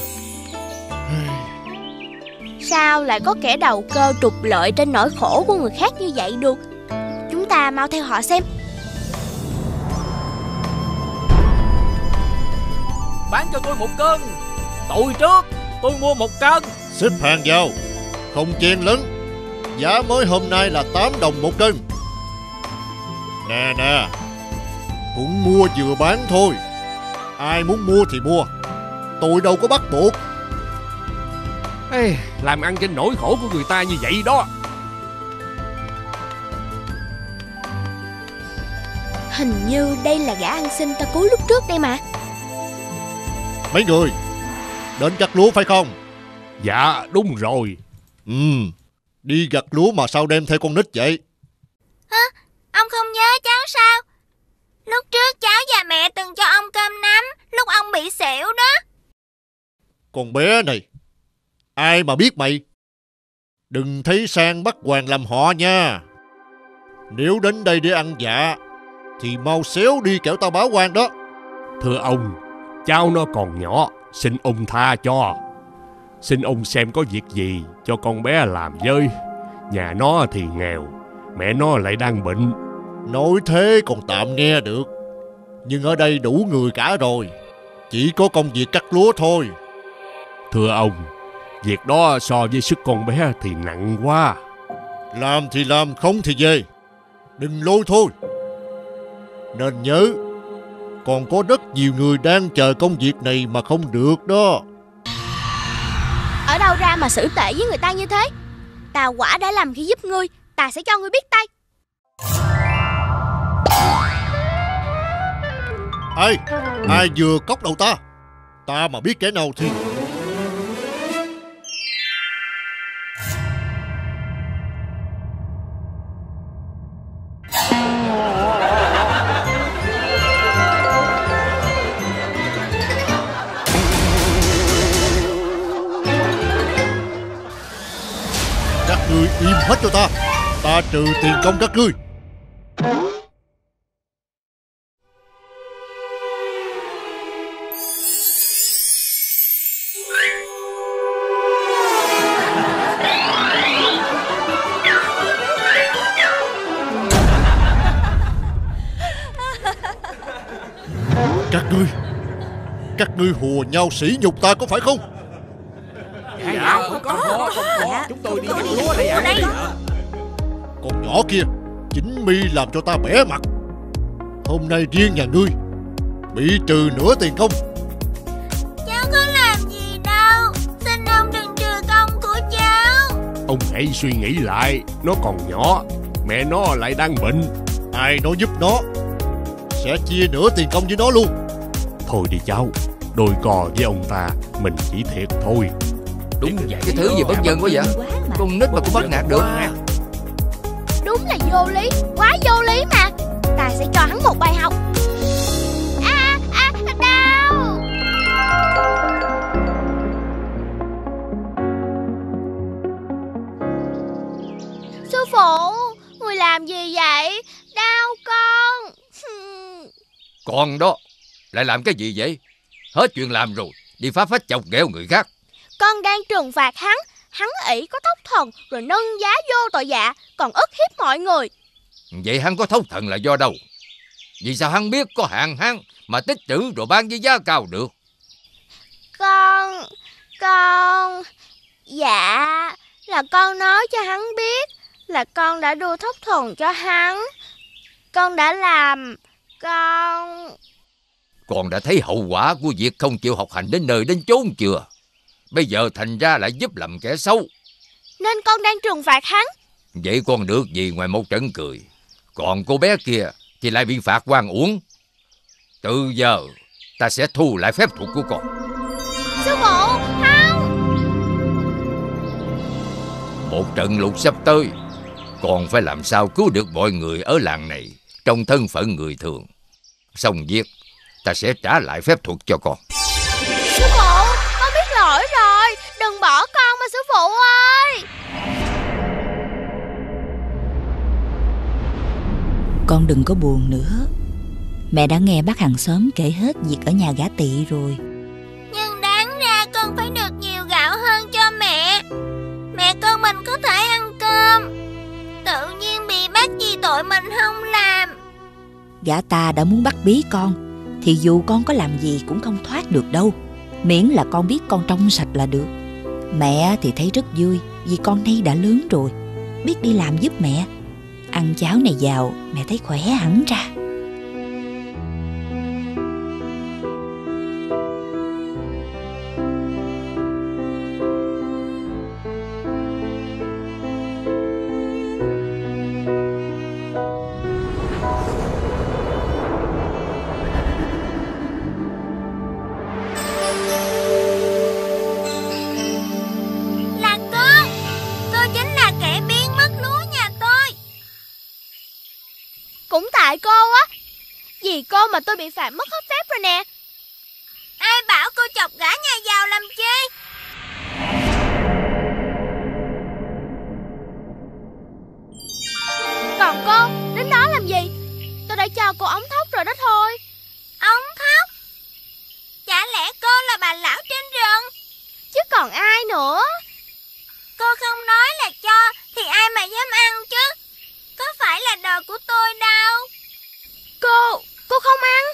Sao lại có kẻ đầu cơ trục lợi trên nỗi khổ của người khác như vậy được? Chúng ta mau theo họ xem Bán cho tôi một cân. Tôi trước Tôi mua một cân. Xếp hàng vào. Không chen lấn. Giá mới hôm nay là 8 đồng một cân. Nè nè. Cũng mua vừa bán thôi. Ai muốn mua thì mua. Tôi đâu có bắt buộc. Ê, Làm ăn trên nỗi khổ của người ta như vậy đó. Hình như đây là gã ăn xin ta cứu lúc trước đây mà Mấy người? Đến gặt lúa phải không? Dạ đúng rồi. Ừ Đi gặt lúa mà sao đem theo con nít vậy? Hả? Ông không nhớ cháu sao? Lúc trước cháu và mẹ từng cho ông cơm nắm lúc ông bị xỉu đó. Con bé này Ai mà biết mày? Đừng thấy sang bắt hoàng làm họ nha. Nếu đến đây để ăn dạ Thì mau xéo đi kẻo tao báo quan đó. Thưa ông Cháu nó còn nhỏ Xin ông tha cho. Xin ông xem có việc gì cho con bé làm với. Nhà nó thì nghèo Mẹ nó lại đang bệnh. Nói thế còn tạm nghe được. Nhưng ở đây đủ người cả rồi Chỉ có công việc cắt lúa thôi. Thưa ông Việc đó so với sức con bé thì nặng quá. Làm thì làm không thì về. Đừng lôi thôi. Nên nhớ Còn có rất nhiều người đang chờ công việc này mà không được đó. Ở đâu ra mà xử tệ với người ta như thế? Ta quả đã làm khi giúp ngươi Ta sẽ cho ngươi biết tay. Ai Ai vừa cốc đầu ta? Ta mà biết kẻ nào thì ta. Ta trừ tiền công các ngươi. Các ngươi Các ngươi hùa nhau sỉ nhục ta có phải không? Dạ, không có, không có. Chúng tôi đi gặt lúa đây ạ. Nhỏ kia. Chính mi làm cho ta bẻ mặt. Hôm nay riêng nhà ngươi Bị trừ nửa tiền công. Cháu có làm gì đâu. Xin ông đừng trừ công của cháu. Ông hãy suy nghĩ lại. Nó còn nhỏ Mẹ nó lại đang bệnh. Ai nói giúp nó Sẽ chia nửa tiền công với nó luôn. Thôi đi cháu Đôi cò với ông ta Mình chỉ thiệt thôi. Đúng vậy. Cái thứ gì bất nhân quá vậy? Con nít mà cũng bắt nạt được vô lý Quá vô lý mà. Ta sẽ cho hắn một bài học. À, à, đau. Sư phụ Người làm gì vậy? Đau con. Còn đó Lại làm cái gì vậy? Hết chuyện làm rồi Đi phá phách chọc ghẹo người khác. Con đang trừng phạt hắn Hắn ỷ có thóc thần Rồi nâng giá vô tội dạ Còn ức hiếp mọi người. Vậy hắn có thấu thần là do đâu? Vì sao hắn biết có hạn hán Mà tích trữ rồi bán với giá cao được? Con Con Dạ Là con nói cho hắn biết Là con đã đưa thóc thần cho hắn. Con đã làm Con Con đã thấy hậu quả của việc không chịu học hành đến nơi đến chốn chưa? Bây giờ thành ra lại giúp làm kẻ xấu. Nên con đang trừng phạt hắn. Vậy con được gì ngoài một trận cười? Còn cô bé kia thì lại bị phạt quan uổng. Từ giờ ta sẽ thu lại phép thuật của con. Sư phụ, không. Một trận lục sắp tới, con phải làm sao cứu được mọi người ở làng này trong thân phận người thường. Xong việc, ta sẽ trả lại phép thuật cho con. Sư phụ, mà sư phụ ơi. Con đừng có buồn nữa. Mẹ đã nghe bác hàng xóm kể hết việc ở nhà gã tị rồi. Nhưng đáng ra con phải được nhiều gạo hơn cho mẹ. Mẹ con mình có thể ăn cơm. Tự nhiên bị bắt vì tội mình không làm. Gã ta đã muốn bắt bí con Thì dù con có làm gì cũng không thoát được đâu. Miễn là con biết con trong sạch là được Mẹ thì thấy rất vui Vì con nay đã lớn rồi, Biết đi làm giúp mẹ. Ăn cháo này vào, mẹ thấy khỏe hẳn ra. Tại cô á. Vì cô mà tôi bị phạt mất hết phép rồi nè. Ai bảo cô chọc gã nhà giàu làm chi Còn cô, đến đó làm gì? Tôi đã cho cô ống thóc rồi đó thôi. Ống thóc Chả lẽ cô là bà lão trên rừng Chứ còn ai nữa? Cô không nói là cho Thì ai mà dám ăn chứ Có phải là đồ của tôi đâu Cô, cô không ăn?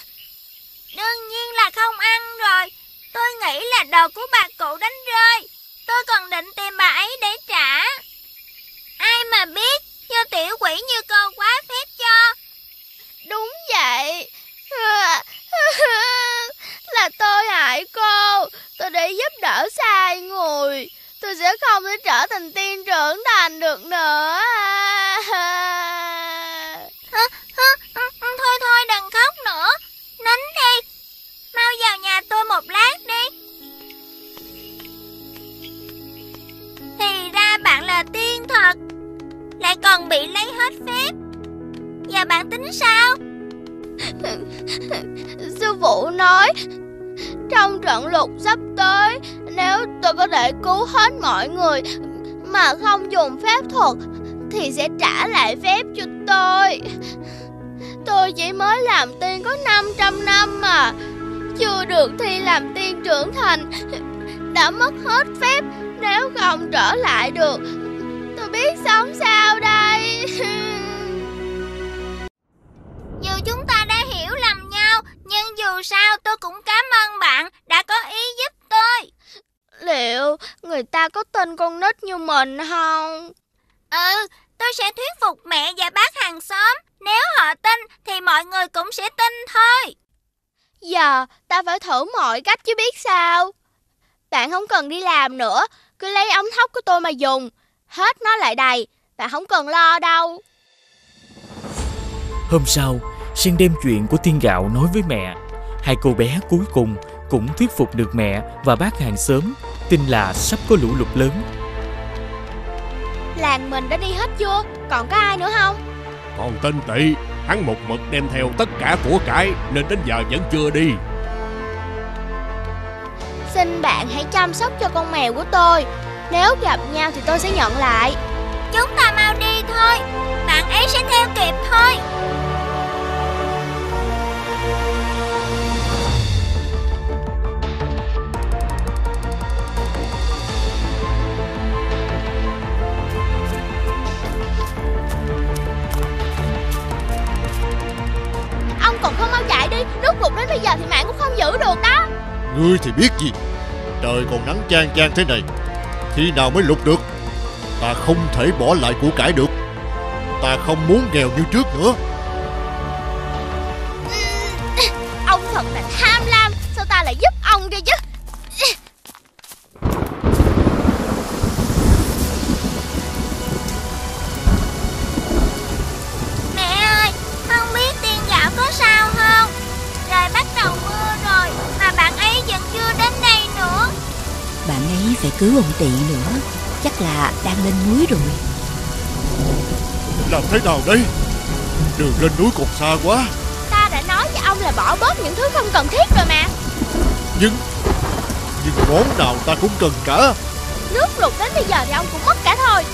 Đương nhiên là không ăn rồi Tôi nghĩ là đồ của bà cụ đánh rơi Tôi còn định tìm bà ấy để trả Ai mà biết cho tiểu quỷ như cô quá phép cho Đúng vậy. Là tôi hại cô. Tôi để giúp đỡ sai người. Tôi sẽ không thể trở thành tiên trưởng thành được nữa. còn bị lấy hết phép. Và bạn tính sao? Sư phụ nói, Trong trận lục sắp tới, Nếu tôi có thể cứu hết mọi người Mà không dùng phép thuật, Thì sẽ trả lại phép cho tôi. Tôi chỉ mới làm tiên có 500 năm mà, Chưa được thi làm tiên trưởng thành, Đã mất hết phép Nếu không trở lại được biết sống sao đây? Dù chúng ta đã hiểu lầm nhau Nhưng dù sao tôi cũng cảm ơn bạn Đã có ý giúp tôi. Liệu người ta có tin con nít như mình không? Ừ Tôi sẽ thuyết phục mẹ và bác hàng xóm. Nếu họ tin Thì mọi người cũng sẽ tin thôi. Giờ ta phải thử mọi cách chứ biết sao. Bạn không cần đi làm nữa Cứ lấy ống thóc của tôi mà dùng Hết nó lại đầy Bạn không cần lo đâu. Hôm sau, Sen đem chuyện của tiên gạo nói với mẹ. Hai cô bé cuối cùng cũng thuyết phục được mẹ và bác hàng xóm tin là sắp có lũ lụt lớn. Làng mình đã đi hết chưa? Còn có ai nữa không? Còn tên tị Hắn một mực đem theo tất cả của cải Nên đến giờ vẫn chưa đi. Xin bạn hãy chăm sóc cho con mèo của tôi Nếu gặp nhau thì tôi sẽ nhận lại. Chúng ta mau đi thôi. Bạn ấy sẽ theo kịp thôi. Ông còn không mau chạy đi. Nước lụt đến bây giờ thì mạng cũng không giữ được đó Ngươi thì biết gì? Trời còn nắng chang chang thế này khi nào mới lục được? Ta không thể bỏ lại của cải được. Ta không muốn nghèo như trước nữa. Ông thật là tham lam, sao ta lại giúp ông kia chứ phải cứu ông Tị nữa. Chắc là đang lên núi rồi. Làm thế nào đây? Đường lên núi còn xa quá. Ta đã nói với ông là bỏ bớt những thứ không cần thiết rồi mà. Nhưng Nhưng món nào ta cũng cần cả. Nước lụt đến bây giờ thì ông cũng mất cả thôi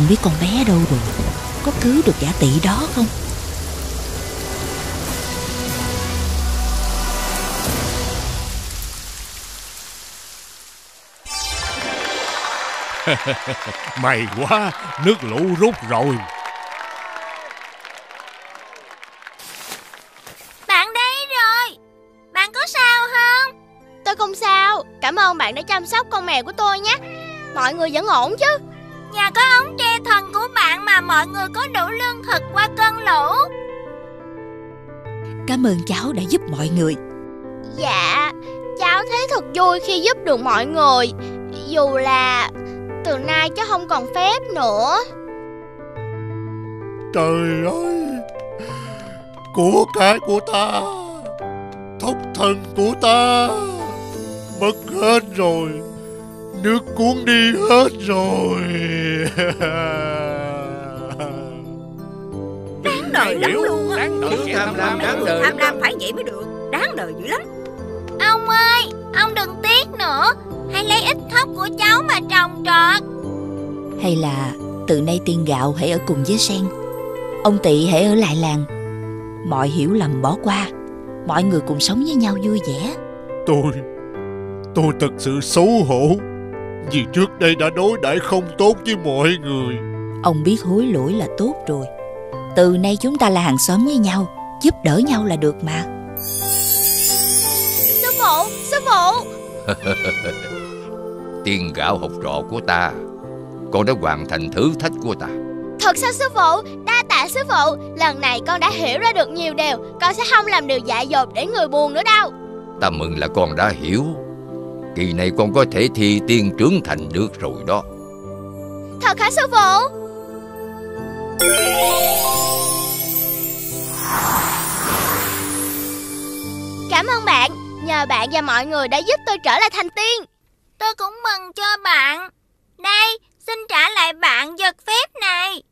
Không biết con bé đâu rồi. Có cứu được giả tị đó không? May quá, nước lũ rút rồi. Bạn đây rồi, bạn có sao không? Tôi không sao. Cảm ơn bạn đã chăm sóc con mèo của tôi nhé. Mọi người vẫn ổn chứ Nhờ có ống tre thần của bạn mà mọi người có đủ lương thực qua cơn lũ. Cảm ơn cháu đã giúp mọi người. Dạ Cháu thấy thật vui khi giúp được mọi người. Dù là Từ nay cháu không còn phép nữa. Trời ơi Của cải của ta Thốc thần của ta Mất hết rồi Nước cuốn đi hết rồi. Đáng đời lắm luôn á. Đáng đời, Tham lam đáng đời. Tham lam phải vậy mới được. Đáng đời dữ lắm. Ông ơi, ông đừng tiếc nữa. Hãy lấy ít thóc của cháu mà trồng trọt. Hay là từ nay tiên gạo hãy ở cùng với sen. Ông Tị hãy ở lại làng. Mọi hiểu lầm bỏ qua. Mọi người cùng sống với nhau vui vẻ. Tôi Tôi thật sự xấu hổ Vì trước đây đã đối đãi không tốt với mọi người. Ông biết hối lỗi là tốt rồi. Từ nay chúng ta là hàng xóm với nhau Giúp đỡ nhau là được mà. Sư phụ, sư phụ! Tiên gạo học trò của ta Con đã hoàn thành thử thách của ta. Thật sao sư phụ? Đa tạ sư phụ. Lần này con đã hiểu ra được nhiều điều Con sẽ không làm điều dại dột để người buồn nữa đâu. Ta mừng là con đã hiểu Kỳ này con có thể thi tiên trưởng thành được rồi đó Thật hả sư phụ Cảm ơn bạn Nhờ bạn và mọi người đã giúp tôi trở lại thành tiên Tôi cũng mừng cho bạn. Đây, xin trả lại bạn vật phép này.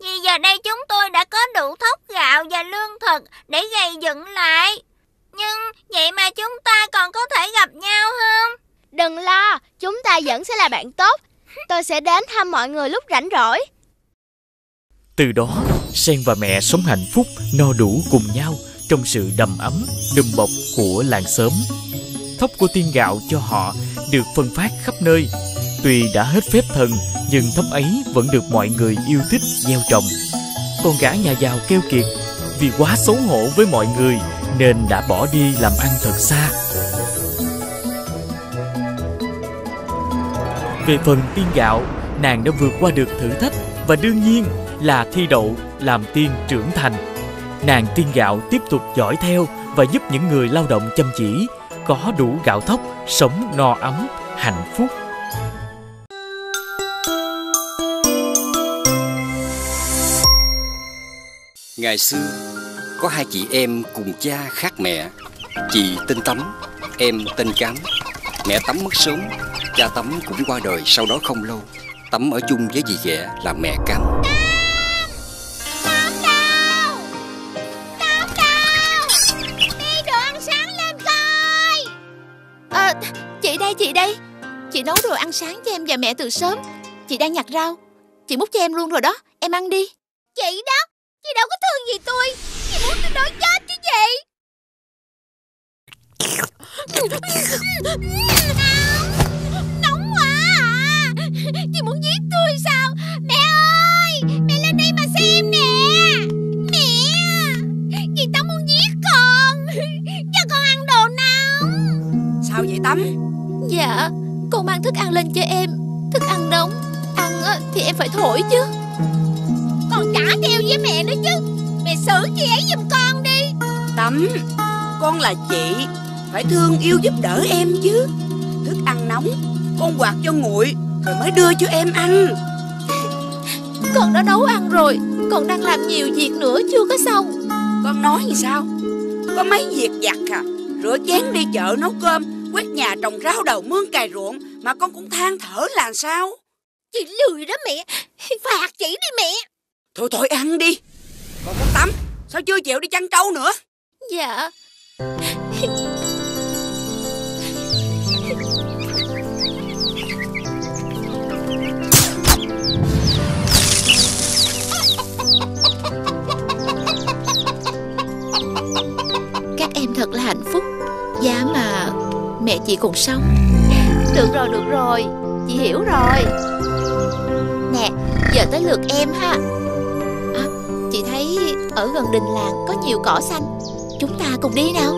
Vì giờ đây chúng tôi đã có đủ thóc gạo và lương thực để gây dựng lại. Nhưng vậy mà chúng ta còn có thể gặp nhau không? Đừng lo Chúng ta vẫn sẽ là bạn tốt Tôi sẽ đến thăm mọi người lúc rảnh rỗi Từ đó, Sen và mẹ sống hạnh phúc, no đủ cùng nhau trong sự đầm ấm, đùm bọc của làng xóm. Thóc của tiên gạo cho họ được phân phát khắp nơi. Tuy đã hết phép thần, nhưng thóc ấy vẫn được mọi người yêu thích gieo trồng. Con gái nhà giàu keo kiệt vì quá xấu hổ với mọi người nên đã bỏ đi làm ăn thật xa. Về phần tiên gạo, nàng đã vượt qua được thử thách và đương nhiên là thi đậu làm tiên trưởng thành. Nàng tiên gạo tiếp tục dõi theo và giúp những người lao động chăm chỉ có đủ gạo thóc sống no ấm, hạnh phúc. Ngày xưa, có hai chị em cùng cha khác mẹ. Chị tên Tấm, em tên Cám. Mẹ Tấm mất sớm, cha Tấm cũng qua đời sau đó không lâu. Tấm ở chung với dì ghẻ là mẹ Cám. Đi đồ ăn sáng lên coi À, chị đây, chị đây Chị nấu đồ ăn sáng cho em và mẹ từ sớm Chị đang nhặt rau Chị múc cho em luôn rồi đó em ăn đi Chị đó Chị đâu có thương gì tôi. Chị muốn tôi đói chết chứ gì. Nóng quá à. Chị muốn giết tôi sao? Mẹ ơi Mẹ lên đây mà xem nè. Mẹ Chị Tấm muốn giết con. Cho con ăn đồ nóng Sao vậy Tấm Dạ Con mang thức ăn lên cho em. Thức ăn nóng. Ăn á, thì em phải thổi chứ Con trả theo với mẹ nữa chứ. Mẹ xử chị ấy giùm con đi. Tấm Con là chị Phải thương yêu giúp đỡ em chứ. Thức ăn nóng Con quạt cho nguội Rồi mới đưa cho em ăn. Con đã nấu ăn rồi Còn đang làm nhiều việc nữa chưa có xong. Con nói gì sao? Có mấy việc giặt à Rửa chén đi chợ nấu cơm Quét nhà trồng rau đầu mương cày ruộng Mà con cũng than thở là sao? Chị lười đó mẹ Phạt chị đi mẹ Thôi thôi ăn đi. Còn con Tấm Sao chưa chịu đi chăn trâu nữa? Dạ. Các em thật là hạnh phúc. Giá mà mẹ chị còn sống. Được rồi, được rồi. Chị hiểu rồi. Nè, giờ tới lượt em ha Chị thấy ở gần đình làng có nhiều cỏ xanh. Chúng ta cùng đi nào.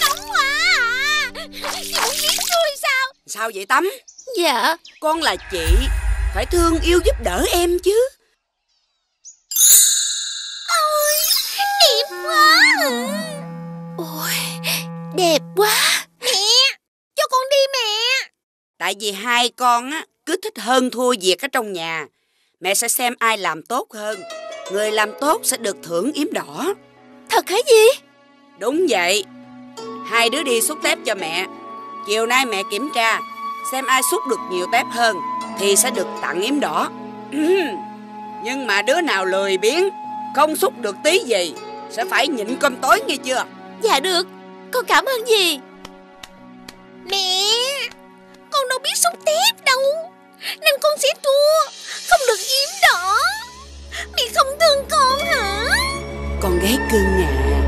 Nóng quá à. Chị muốn giết tôi sao? Sao vậy Tấm? Dạ. Con là chị Phải thương yêu giúp đỡ em chứ. Ôi Đẹp quá. Ôi Đẹp quá Mẹ Cho con đi mẹ Tại vì hai con á cứ thích hơn thua việc ở trong nhà. Mẹ sẽ xem ai làm tốt hơn. Người làm tốt sẽ được thưởng yếm đỏ. Thật hả gì Đúng vậy. Hai đứa đi xúc tép cho mẹ. Chiều nay mẹ kiểm tra Xem ai xúc được nhiều tép hơn Thì sẽ được tặng yếm đỏ. Nhưng mà đứa nào lười biếng Không xúc được tí gì Sẽ phải nhịn cơm tối nghe chưa? Dạ được. Con cảm ơn gì Mẹ Con đâu biết xúc tép đâu. Nên con sẽ thua Không được yếm đỏ. Mẹ không thương con hả? Con gái cưng à.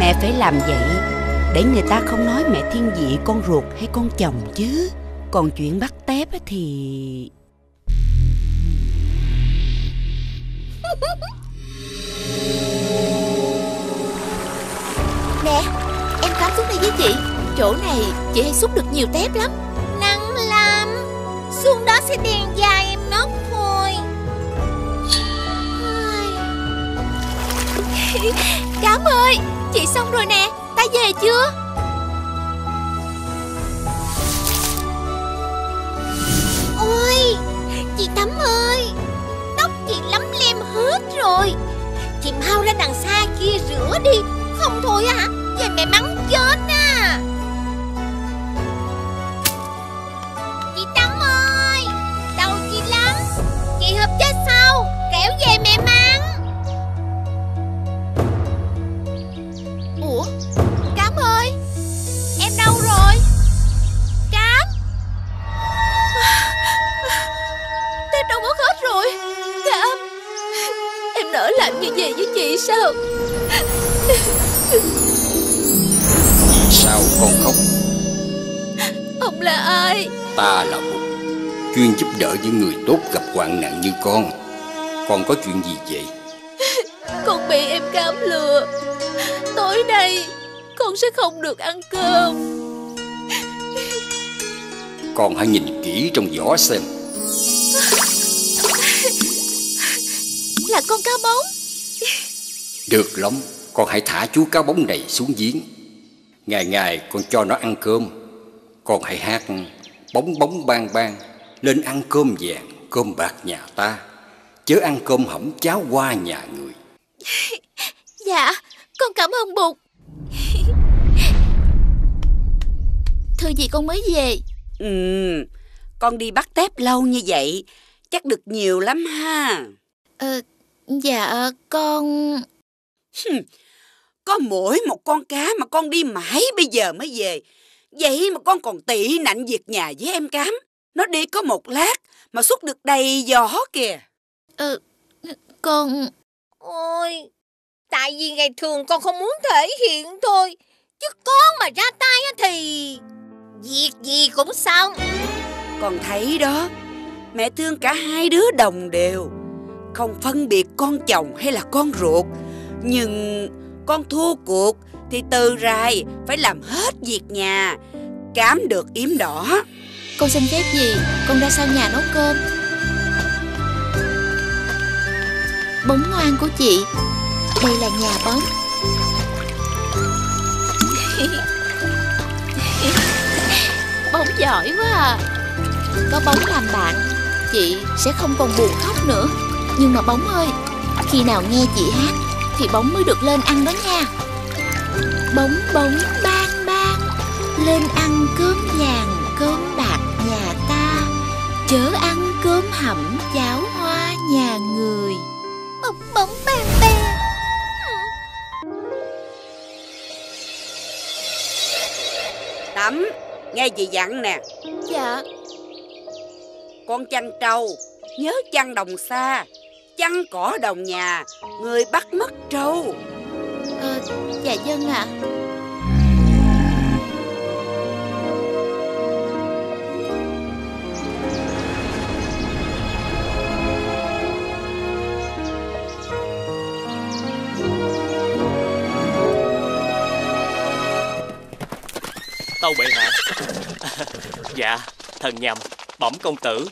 Mẹ phải làm vậy Để người ta không nói mẹ thiên vị con ruột hay con chồng chứ. Còn chuyện bắt tép á thì Nè Em cắm xuống đây với chị. Chỗ này chị hay xúc được nhiều tép lắm sẽ đèn dài em mất thôi. Cám ơi Chị xong rồi nè. Ta về chưa? Ôi Chị Tắm ơi Tóc chị lấm lem hết rồi. Chị mau ra đằng xa kia rửa đi. Không thôi hả? Về mẹ mắng chết à Chị hợp chết sau Kéo về mẹ mắng Ủa? Cám ơi! Em đâu rồi? Cám! Tép đâu mất hết rồi. Cám! Em nỡ làm như vậy với chị sao? Sao con khóc? Ông là ai? Ta là Bụt Chuyên giúp đỡ những người tốt gặp hoạn nạn như con. Con có chuyện gì vậy? Con bị em cám lừa. Tối nay Con sẽ không được ăn cơm. Con hãy nhìn kỹ trong giỏ xem. Là con cá bóng. Được lắm Con hãy thả chú cá bóng này xuống giếng. Ngày ngày con cho nó ăn cơm. Con hãy hát Bóng bóng ban ban Lên ăn cơm vàng Cơm bạc nhà ta. Chớ ăn cơm hẩm cháo qua nhà người. Dạ Con cảm ơn Bụt. Thưa gì con mới về? Ừ Con đi bắt tép lâu như vậy Chắc được nhiều lắm ha. Ờ Dạ con có mỗi một con cá mà con đi mãi bây giờ mới về. Vậy mà con còn tị nạnh việc nhà với em cám. Nó đi có một lát mà xúc được đầy giỏ kìa. Ờ, con... Ôi, tại vì ngày thường con không muốn thể hiện thôi. Chứ con mà ra tay thì... Việc gì cũng xong. Con thấy đó, mẹ thương cả hai đứa đồng đều. Không phân biệt con chồng hay là con ruột. Nhưng con thua cuộc thì từ rài phải làm hết việc nhà. Cám được yếm đỏ. Con xin phép gì? Con ra sau nhà nấu cơm. Bóng ngoan của chị. Đây là nhà bóng. Bóng giỏi quá à. Có bóng làm bạn Chị sẽ không còn buồn khóc nữa. Nhưng mà bóng ơi Khi nào nghe chị hát Thì bóng mới được lên ăn đó nha. Bóng bóng ban ban Lên ăn cơm vàng Chớ ăn cơm hẩm cháo hoa nhà người Bóng bóng bang bang Tắm, nghe chị dặn nè. Dạ Con chăn trâu, nhớ chăn đồng xa. Chăn cỏ đồng nhà, người bắt mất trâu. ờ, Dạ dân ạ Tâu bệ hạ. Dạ thần nhầm, Bẩm công tử.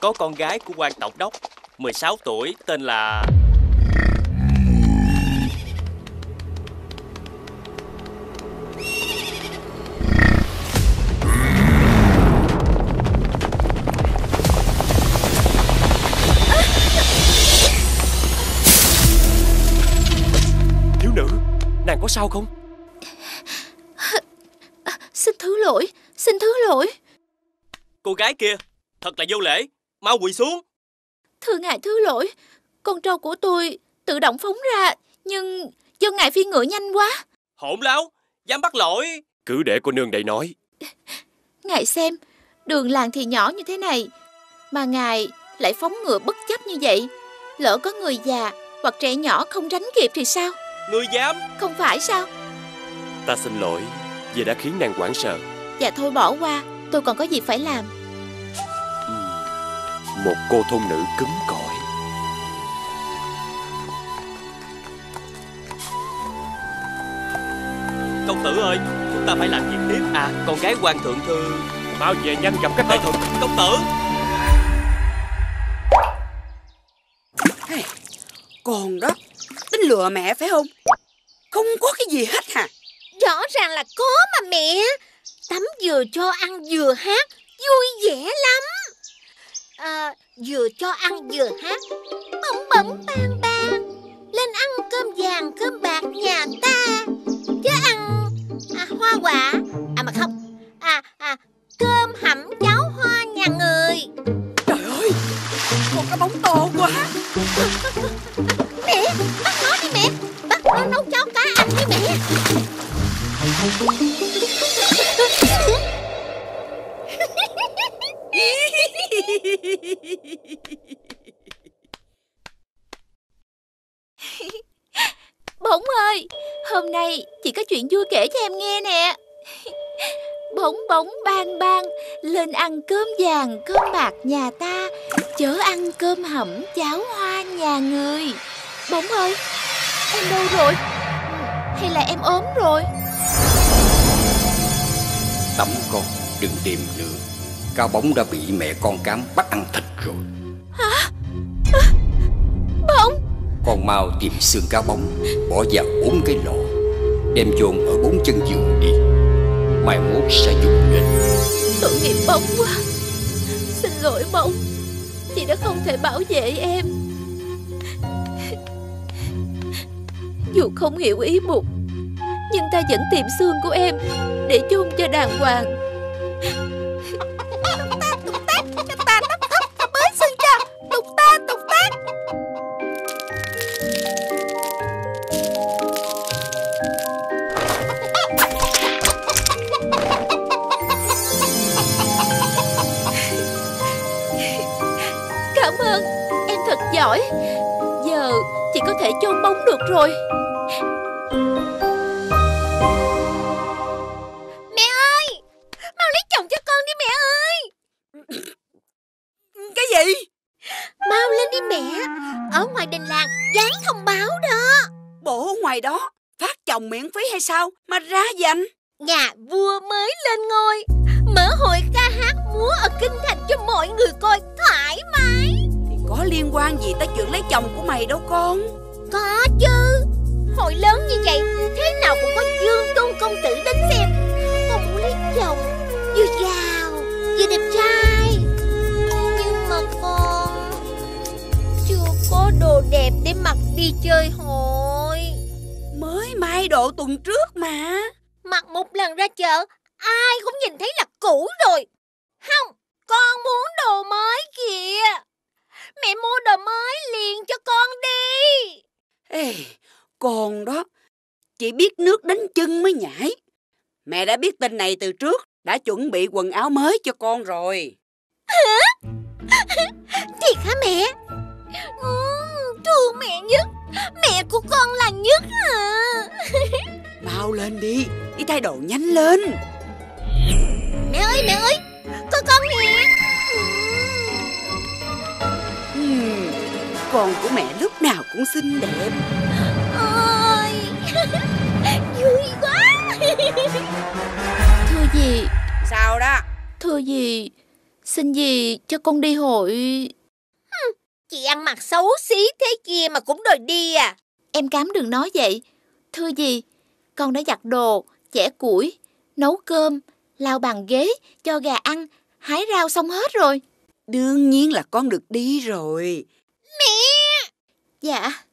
Có con gái của quan tổng đốc 16 tuổi, tên là Thiếu nữ, Nàng có sao không? Xin thứ lỗi Xin thứ lỗi. Cô gái kia Thật là vô lễ Mau quỳ xuống. Thưa ngài thứ lỗi Con trâu của tôi tự động phóng ra Nhưng do ngài phi ngựa nhanh quá. Hỗn láo Dám bắt lỗi. Cứ để cô nương đây nói. Ngài xem Đường làng thì nhỏ như thế này Mà ngài lại phóng ngựa bất chấp như vậy. Lỡ có người già Hoặc trẻ nhỏ không tránh kịp thì sao? Ngươi dám. Không phải sao? Ta xin lỗi Vì đã khiến nàng hoảng sợ. Dạ thôi bỏ qua Tôi còn có gì phải làm. Một cô thôn nữ cứng cỏi. Công tử ơi Chúng ta phải làm việc tiếp. À con gái quan thượng thư. Mau về nhanh gặp cách đại thuật Công tử. Còn đó, tính lừa mẹ phải không? Không có cái gì hết hả? Rõ ràng là có mà mẹ. Tắm vừa cho ăn vừa hát Vui vẻ lắm. À, Vừa cho ăn vừa hát Bỗng bỗng bang bang. Lên ăn cơm vàng cơm bạc nhà ta. Chứ ăn à, hoa quả À mà không À à cơm hẩm cháo hoa nhà người. Trời ơi Con cá bóng to quá. Mẹ bắt nó đi mẹ. Bắt nó nấu cháo cá ăn đi mẹ Bỗng ơi, Hôm nay chị có chuyện vui kể cho em nghe nè. Bỗng bỗng bang bang, Lên ăn cơm vàng, cơm bạc nhà ta, Chớ ăn cơm hẩm cháo hoa nhà người. Bỗng ơi, Em đâu rồi? Hay là em ốm rồi? Tắm con đừng tìm nữa. Cao bóng đã bị mẹ con cám bắt ăn thịt rồi. Hả? Bỗng Con mau tìm xương cá bóng Bỏ vào bốn cái lọ Đem chôn ở bốn chân giường đi. Mai mốt sẽ dùng đến Tội nghiệp bóng quá. Xin lỗi bóng. Chị đã không thể bảo vệ em. Dù không hiểu ý mục Nhưng ta vẫn tìm xương của em để chôn cho đàng hoàng. Tục tác, tục tác Cho ta tóc ta mới xương cha Tục ta, tục tác Cảm ơn Em thật giỏi. Giờ chị có thể chôn bóng được rồi. Dành. Nhà vua mới lên ngôi. Mở hội ca hát múa ở kinh thành cho mọi người coi thoải mái. Thì có liên quan gì tới chuyện lấy chồng của mày đâu con? Có chứ. Hội lớn như vậy Thế nào cũng có dương tôn công tử đến xem. Con muốn lấy chồng Vừa giàu Vừa đẹp trai. Nhưng mà con Chưa có đồ đẹp để mặc đi chơi hội. Mới mai độ tuần trước mà Mặc một lần ra chợ Ai cũng nhìn thấy là cũ rồi Không Con muốn đồ mới kìa Mẹ mua đồ mới liền cho con đi Ê, con đó Chỉ biết nước đánh chân mới nhảy Mẹ đã biết tin này từ trước Đã chuẩn bị quần áo mới cho con rồi Hả? Thiệt hả mẹ? Ừ, thương mẹ nhất Mẹ của con là nhất hả? Mau lên đi Đi thay đồ nhanh lên. Mẹ ơi mẹ ơi Có con nè. Ừm, Con của mẹ lúc nào cũng xinh đẹp. Ôi Vui quá. Thưa gì Sao đó? Thưa gì Xin gì cho con đi hội. Chị ăn mặc xấu xí thế kia mà cũng đòi đi à. Em cám đừng nói vậy. Thưa gì Con đã giặt đồ Chẻ củi Nấu cơm Lau bàn ghế Cho gà ăn Hái rau xong hết rồi. Đương nhiên là con được đi rồi. Mẹ! Dạ.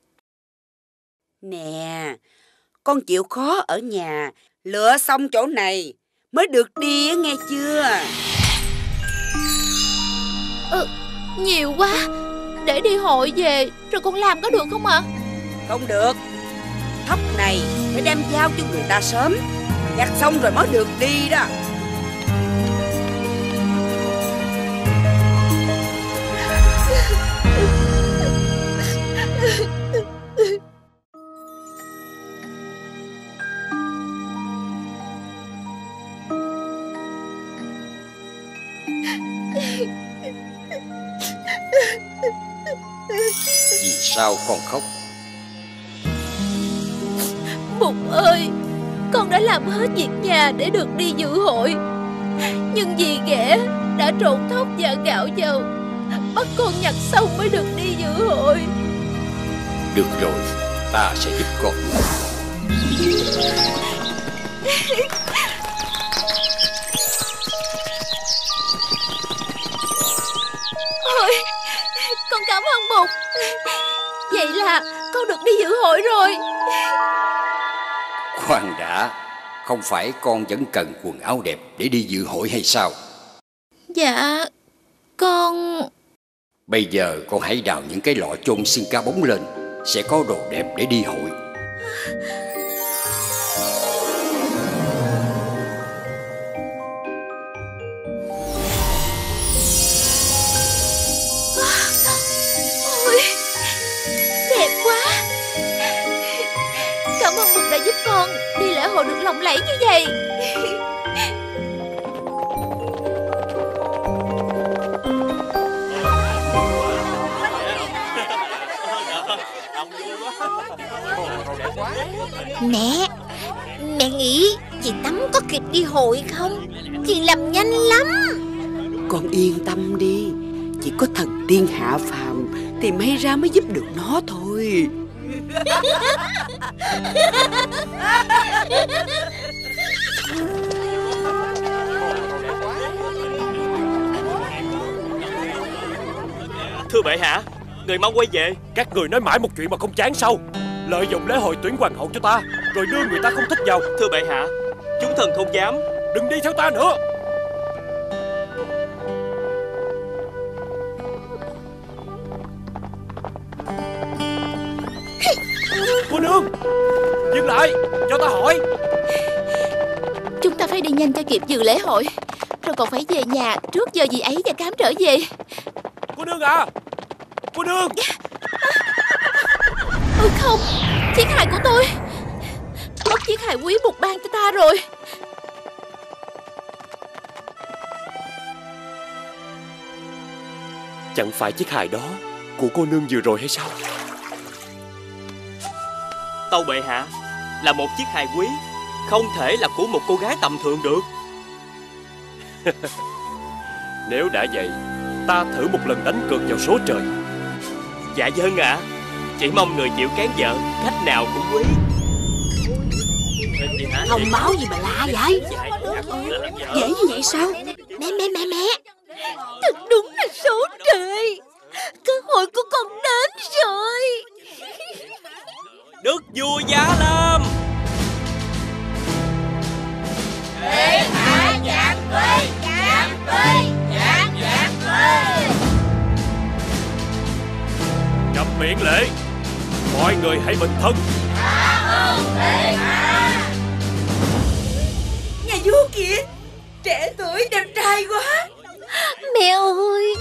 Nè Con chịu khó ở nhà Lựa xong chỗ này Mới được đi nghe chưa? Ừ, Nhiều quá. Để đi hội về Rồi con làm có được không ạ? Không được Thóc này phải đem giao cho người ta sớm. Nhặt xong rồi mới được đi đó. Vì sao con khóc? Làm hết việc nhà để được đi dự hội. Nhưng vì ghẻ đã trộn thóc và gạo vào. Bắt con nhặt xong mới được đi dự hội. Được rồi Ta sẽ giúp con. Ôi Con cảm ơn Mục Vậy là con được đi dự hội rồi. Khoan đã Không phải con vẫn cần quần áo đẹp Để đi dự hội hay sao? Dạ Con Bây giờ con hãy đào những cái lọ chôn xin cá bóng lên Sẽ có đồ đẹp để đi hội Mẹ Mẹ nghĩ chị Tắm có kịp đi hội không? Chị làm nhanh lắm. Con yên tâm đi Chỉ có thần tiên hạ phàm Thì may ra mới giúp được nó thôi. Thưa bệ hạ Người mau quay về Các người nói mãi một chuyện mà không chán sao Lợi dụng lễ hội tuyển hoàng hậu cho ta Rồi đưa người ta không thích vào. Thưa bệ hạ Chúng thần không dám. Đừng đi theo ta nữa. Cô nương Dừng lại Cho ta hỏi. Chúng ta phải đi nhanh cho kịp dự lễ hội Rồi còn phải về nhà trước giờ gì ấy và cám trở về. Cô nương à Cô nương không? Chiếc hài của tôi. Mất chiếc hài quý buộc ban cho ta rồi. Chẳng phải chiếc hài đó Của cô nương vừa rồi hay sao? Tâu bệ hạ Là một chiếc hài quý Không thể là của một cô gái tầm thường được. Nếu đã vậy Ta thử một lần đánh cược vào số trời. Dạ dân ạ Chỉ mong người chịu cán vợ Cách nào cũng quý. Thông báo gì mà lạ vậy? Dễ như vậy sao? Mẹ mẹ mẹ mẹ. Thật đúng là số trời Cơ hội của con đến rồi. Đức vua Giá Lâm. Thiên hạ vạn tuế vạn tuế vạn vạn tuế Nhập miệng lễ Mọi người hãy bình thân. Nhà vua kìa Trẻ tuổi đẹp trai quá. Mẹ ơi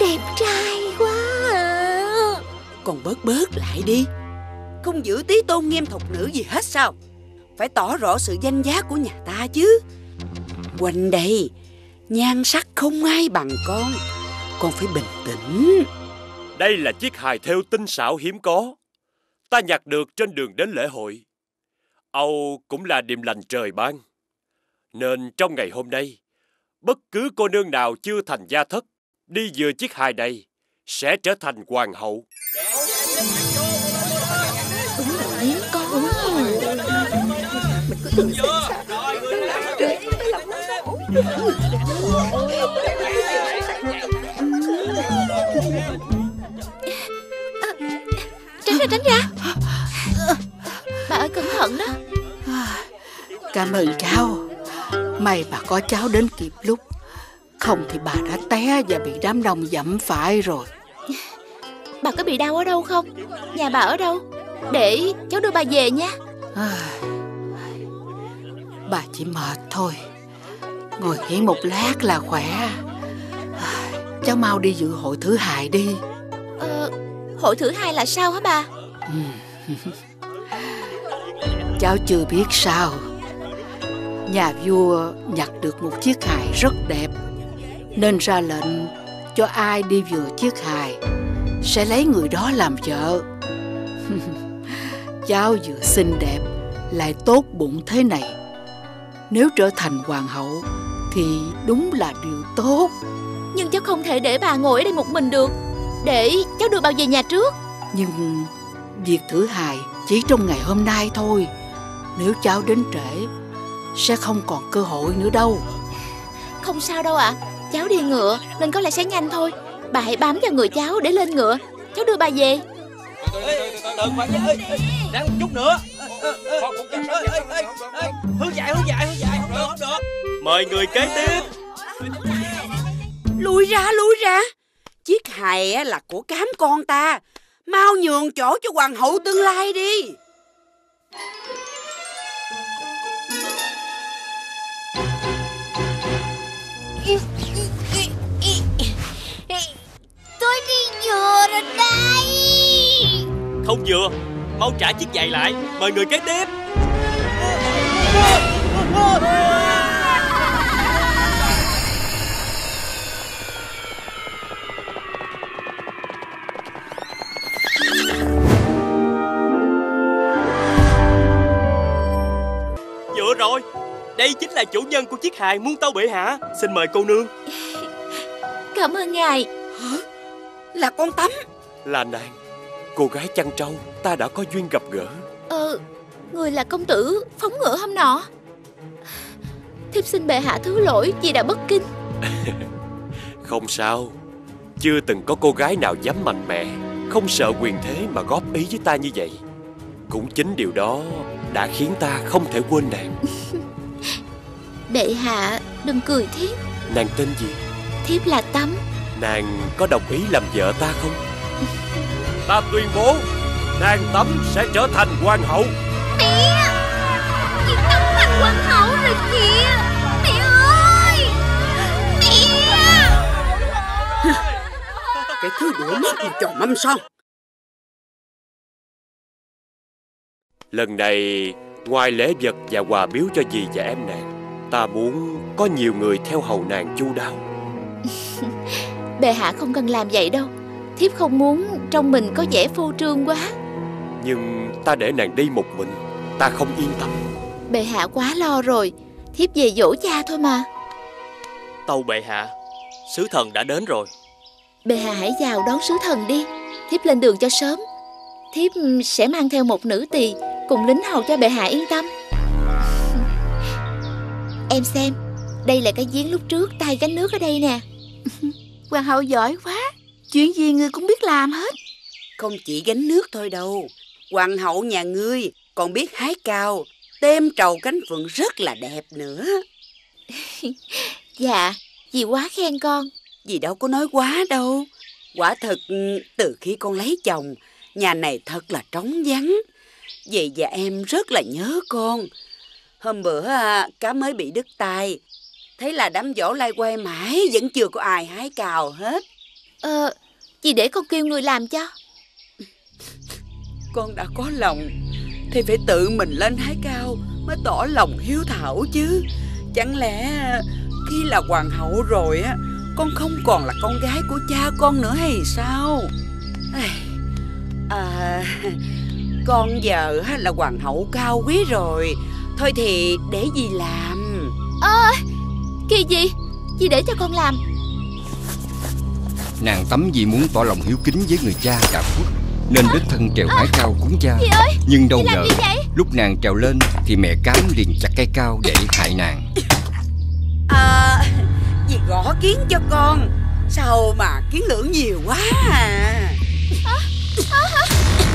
Đẹp trai quá à. Còn bớt bớt lại đi. Không giữ tí tôn nghiêm thục nữ gì hết sao? Phải tỏ rõ sự danh giá của nhà ta chứ. Quanh đây Nhan sắc không ai bằng con. Con phải bình tĩnh đây là chiếc hài theo tinh xảo hiếm có Ta nhặt được trên đường đến lễ hội Âu cũng là điềm lành trời ban Nên trong ngày hôm nay Bất cứ cô nương nào chưa thành gia thất Đi vừa chiếc hài này Sẽ trở thành hoàng hậu Hiếm có Mình cứ tưởng Tránh ra tránh ra. Bà ơi cẩn thận đó. Cảm ơn cháu. May bà có cháu đến kịp lúc. Không thì bà đã té và bị đám đông dẫm phải rồi. Bà có bị đau ở đâu không? Nhà bà ở đâu? Để cháu đưa bà về nha. Bà chỉ mệt thôi. Ngồi nghỉ một lát là khỏe. Cháu mau đi dự hội thứ hai đi. Ờ, Hội thứ hai là sao hả bà Cháu chưa biết sao. Nhà vua nhặt được một chiếc hài rất đẹp. Nên ra lệnh cho ai đi vừa chiếc hài Sẽ lấy người đó làm vợ. Cháu vừa xinh đẹp Lại tốt bụng thế này. Nếu trở thành hoàng hậu Thì đúng là điều tốt. Nhưng cháu không thể để bà ngồi ở đây một mình được. Để cháu đưa bà về nhà trước. Nhưng việc thử hài chỉ trong ngày hôm nay thôi. Nếu cháu đến trễ Sẽ không còn cơ hội nữa đâu. Không sao đâu ạ. Cháu đi ngựa nên có lẽ sẽ nhanh thôi. Bà hãy bám vào người cháu để lên ngựa. Cháu đưa bà về. Đang một chút nữa. Hướng dài hướng dài hướng dài Không được không được. Mời người kế tiếp. Lùi ra lùi ra. Chiếc hài á là của cám con ta Mau nhường chỗ cho hoàng hậu tương lai đi. Tôi đi vừa rồi đây. Không vừa. Mau trả chiếc giày lại. Mời người kế tiếp rồi. Đây chính là chủ nhân của chiếc hài muôn tâu bệ hạ Xin mời cô nương. Cảm ơn ngài. Là con tắm. Là nàng. Cô gái chăn trâu Ta đã có duyên gặp gỡ. Ờ Người là công tử phóng ngựa hôm nọ. Thiếp xin bệ hạ thứ lỗi vì đã bất kinh. Không sao. Chưa từng có cô gái nào dám mạnh mẽ. Không sợ quyền thế mà góp ý với ta như vậy. Cũng chính điều đó Đã khiến ta không thể quên nàng Bệ hạ đừng cười thiếp. Nàng tên gì? Thiếp là Tắm Nàng có đồng ý làm vợ ta không? Ta tuyên bố Nàng Tắm sẽ trở thành hoàng hậu. Mẹ! Chị Tắm thành hoàng hậu rồi kìa Mẹ ơi! Mẹ! Cái thứ đuổi mất một trò mâm son Lần này ngoài lễ vật và quà biếu cho dì và em nàng Ta muốn có nhiều người theo hầu nàng chu đáo. Bệ hạ không cần làm vậy đâu. Thiếp không muốn trong mình có vẻ phô trương quá. Nhưng ta để nàng đi một mình Ta không yên tâm. Bệ hạ quá lo rồi. Thiếp về dỗ cha thôi mà. Tâu bệ hạ Sứ thần đã đến rồi. Bệ hạ hãy vào đón sứ thần đi. Thiếp lên đường cho sớm. Thiếp sẽ mang theo một nữ tỳ Cùng lính hầu cho bệ hạ yên tâm. Em xem Đây là cái giếng lúc trước tay gánh nước ở đây nè. Hoàng hậu giỏi quá Chuyện gì ngươi cũng biết làm hết. Không chỉ gánh nước thôi đâu Hoàng hậu nhà ngươi còn biết hái cao Tem trầu cánh phượng rất là đẹp nữa. Dạ Dì quá khen con. Dì đâu có nói quá đâu. Quả thật từ khi con lấy chồng Nhà này thật là trống vắng Dì và em rất là nhớ con. Hôm bữa à, cá mới bị đứt tay Thế là đám dỗ lai quay mãi Vẫn chưa có ai hái cào hết. Ờ Dì để con kêu người làm cho. Con đã có lòng Thì phải tự mình lên hái cao Mới tỏ lòng hiếu thảo chứ. Chẳng lẽ khi là hoàng hậu rồi á Con không còn là con gái của cha con nữa hay sao? À Con giờ là hoàng hậu cao quý rồi. Thôi thì để gì làm. Ơ à, Kỳ gì? Dì để cho con làm. Nàng tắm vì muốn tỏ lòng hiếu kính với người cha cả phút Nên đích thân trèo hái cao cúng cha. Dì ơi Nhưng đâu ngờ Lúc nàng trèo lên Thì mẹ cám liền chặt cây cao để hại nàng. À Dì gõ kiến cho con. Sao mà kiến lượng nhiều quá à? Hả? Hả? Có Có à!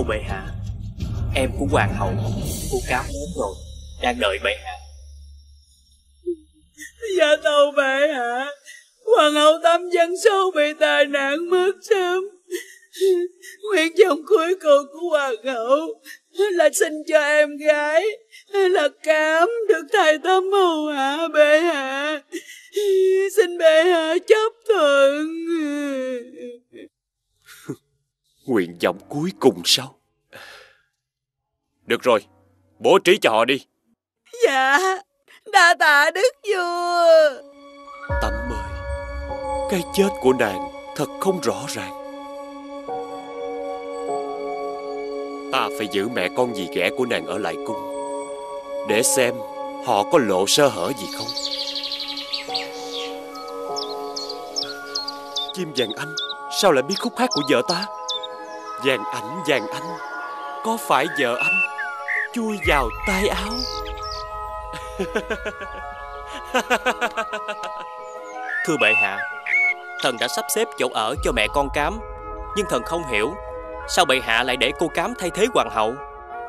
Tâu bệ hạ. Em của hoàng hậu Của cáo lớn rồi, Đang đợi bệ hạ. Cùng sao? Được rồi Bố trí cho họ đi. Dạ Đa tạ đức vua. Tắm ơi Cái chết của nàng thật không rõ ràng. Ta phải giữ mẹ con dì ghẻ của nàng ở lại cung Để xem họ có lộ sơ hở gì không. Chim vàng anh Sao lại biết khúc hát của vợ ta Vàng ảnh vàng anh Có phải vợ anh Chui vào tay áo? Thưa bệ hạ Thần đã sắp xếp chỗ ở cho mẹ con cám Nhưng thần không hiểu Sao bệ hạ lại để cô cám thay thế hoàng hậu?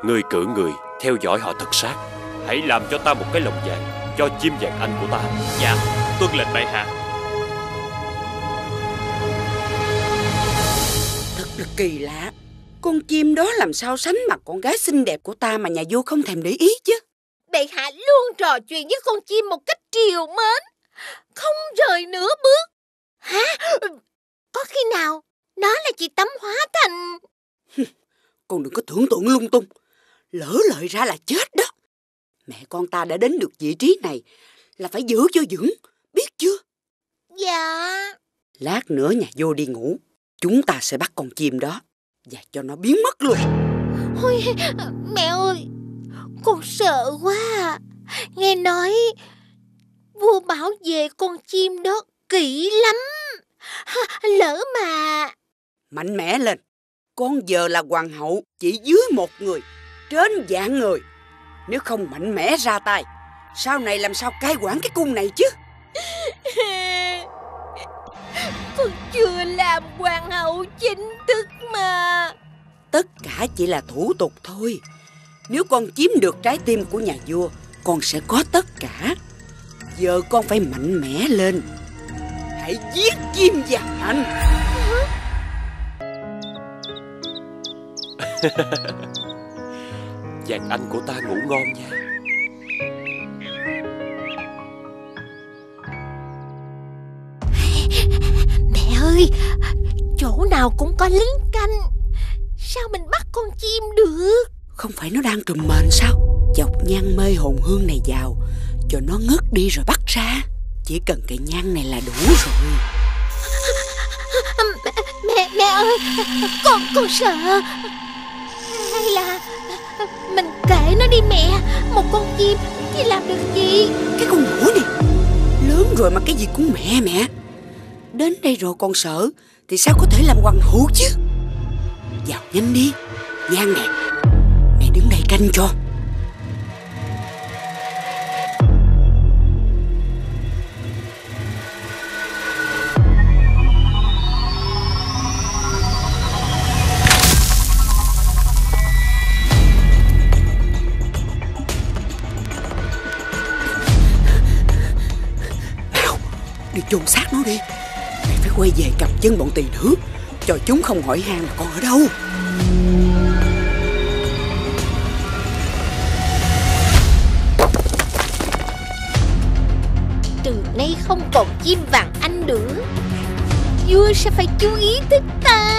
Người cử người theo dõi họ thật sát. Hãy làm cho ta một cái lồng vàng Cho chim vàng anh của ta. Dạ tuân lệnh bệ hạ kỳ lạ. Con chim đó làm sao sánh mặt con gái xinh đẹp của ta Mà nhà vua không thèm để ý chứ? Bệ hạ luôn trò chuyện với con chim một cách triều mến Không rời nửa bước. Hả? Có khi nào nó là chị tắm hóa thành Con đừng có tưởng tượng lung tung. Lỡ lời ra là chết đó. Mẹ con ta đã đến được vị trí này Là phải giữ cho vững Biết chưa? Dạ. Lát nữa nhà vô đi ngủ Chúng ta sẽ bắt con chim đó Và cho nó biến mất luôn Ôi, mẹ ơi Con sợ quá à. Nghe nói vua bảo vệ con chim đó kỹ lắm. Lỡ mà... Mạnh mẽ lên. Con giờ là hoàng hậu chỉ dưới một người, trên vạn người. Nếu không mạnh mẽ ra tay, sau này làm sao cai quản cái cung này chứ? Con chưa làm hoàng hậu chính thức mà. Tất cả chỉ là thủ tục thôi. Nếu con chiếm được trái tim của nhà vua, con sẽ có tất cả. Giờ con phải mạnh mẽ lên. Hãy giết chim vàng anh. Vàng anh của ta ngủ ngon nha ơi, chỗ nào cũng có lính canh. Sao mình bắt con chim được? Không phải nó đang trùm mền sao? Chọc nhang mê hồn hương này vào, cho nó ngất đi rồi bắt ra. Chỉ cần cái nhang này là đủ rồi. Mẹ, mẹ, mẹ ơi, con, con sợ. Hay là mình kệ nó đi mẹ, một con chim thì làm được gì? Cái con mũi này, lớn rồi mà cái gì cũng mẹ mẹ. Đến đây rồi còn sợ, thì sao có thể làm hoàng hữu chứ? Vào nhanh đi, nhang nè, mẹ đứng đây canh cho. Đi chôn xác nó đi quay về cặp chân bọn tỳ nữ Cho chúng không hỏi han là con ở đâu Từ nay không còn chim vàng anh nữa. Vua sẽ phải chú ý tới ta.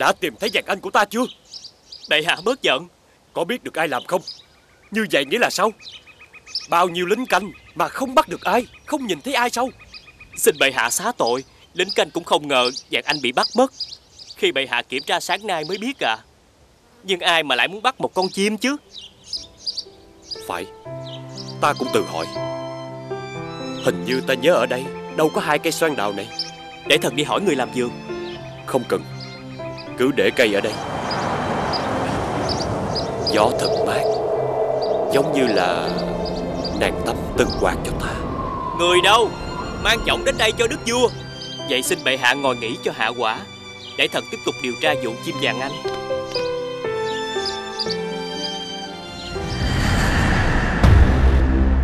Đã tìm thấy vàng anh của ta chưa? Bệ hạ bớt giận. Có biết được ai làm không? Như vậy nghĩa là sao? Bao nhiêu lính canh mà không bắt được ai Không nhìn thấy ai sao Xin bệ hạ xá tội. Lính canh cũng không ngờ vàng anh bị bắt mất. Khi bệ hạ kiểm tra sáng nay mới biết à. Nhưng ai mà lại muốn bắt một con chim chứ? Phải. Ta cũng tự hỏi. Hình như ta nhớ ở đây Đâu có hai cây xoan đào này. Để thần đi hỏi người làm vườn. Không cần Cứ để cây ở đây. Gió thật mát Giống như là Nàng tắm từng quạt cho ta. Người đâu? Mang trọng đến đây cho đức vua. Vậy xin bệ hạ ngồi nghỉ cho hạ quả Để thần tiếp tục điều tra vụ chim vàng anh.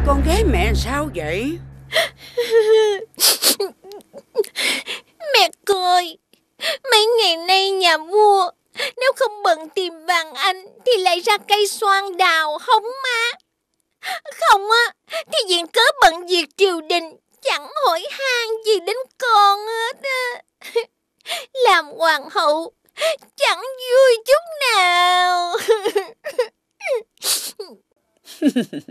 Con gái mẹ sao vậy? Mẹ cười. Mấy ngày nay nhà vua, nếu không bận tìm vàng anh thì lại ra cây xoan đào hóng má Không á thì diện cớ bận việc triều đình chẳng hỏi han gì đến con hết á. Làm hoàng hậu chẳng vui chút nào.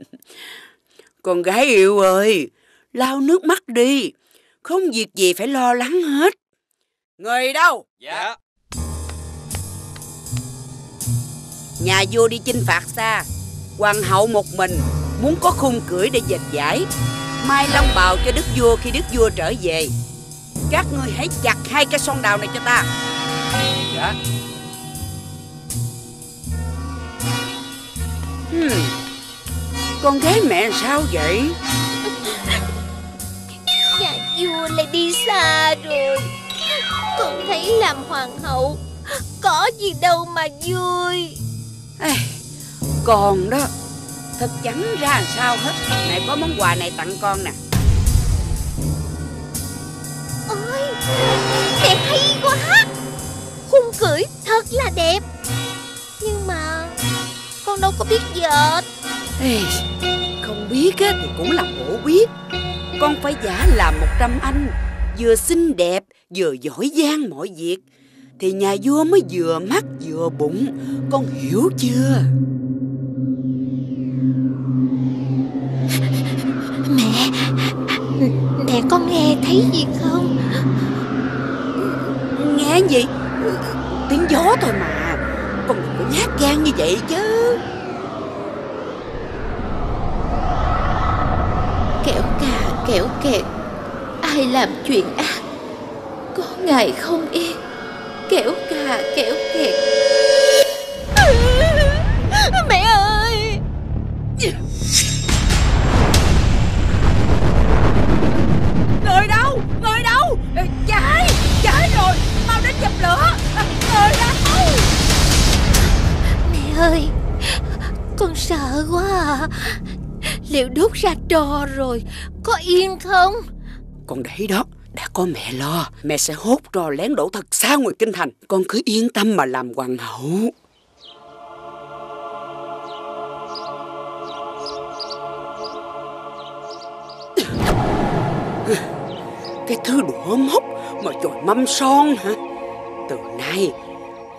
Con gái yêu ơi, Lau nước mắt đi, Không việc gì phải lo lắng hết Người đâu? Dạ. Nhà vua đi chinh phạt xa. Hoàng hậu một mình Muốn có khung cưỡi để dệt giải Mai long bào cho đức vua khi đức vua trở về. Các ngươi hãy chặt hai cái son đào này cho ta. Dạ. Hmm. Con gái mẹ sao vậy? Nhà vua lại đi xa rồi Con thấy làm hoàng hậu Có gì đâu mà vui. Ê, Còn đó Thật chẳng ra sao hết. Mẹ có món quà này tặng con nè. Ôi Đẹp hay quá. Khung cưỡi thật là đẹp. Nhưng mà Con đâu có biết dệt Ê, Không biết á, thì cũng là khổ biết Con phải giả làm một trăm anh Vừa xinh đẹp Vừa giỏi giang mọi việc Thì nhà vua mới vừa mắt vừa bụng. Con hiểu chưa? Mẹ thấy gì không? Nghe gì? Tiếng gió thôi mà. Con đừng có nhát gan như vậy chứ. Kẹo cà kẹo kẹt. Ai làm chuyện ác Có ngày không yên Kẹo cà kẹo kẹt Mẹ ơi Người đâu? Người đâu? Cháy! Cháy rồi! Mau đến dập lửa! Người đâu? Mẹ ơi Con sợ quá à. Liệu đốt ra trò rồi Có yên không Con đấy đó có mẹ lo Mẹ sẽ hốt trò lén đổ thật xa ngoài kinh thành. Con cứ yên tâm mà làm hoàng hậu. Cái thứ đũa mốc mà chồi mâm son hả? Từ nay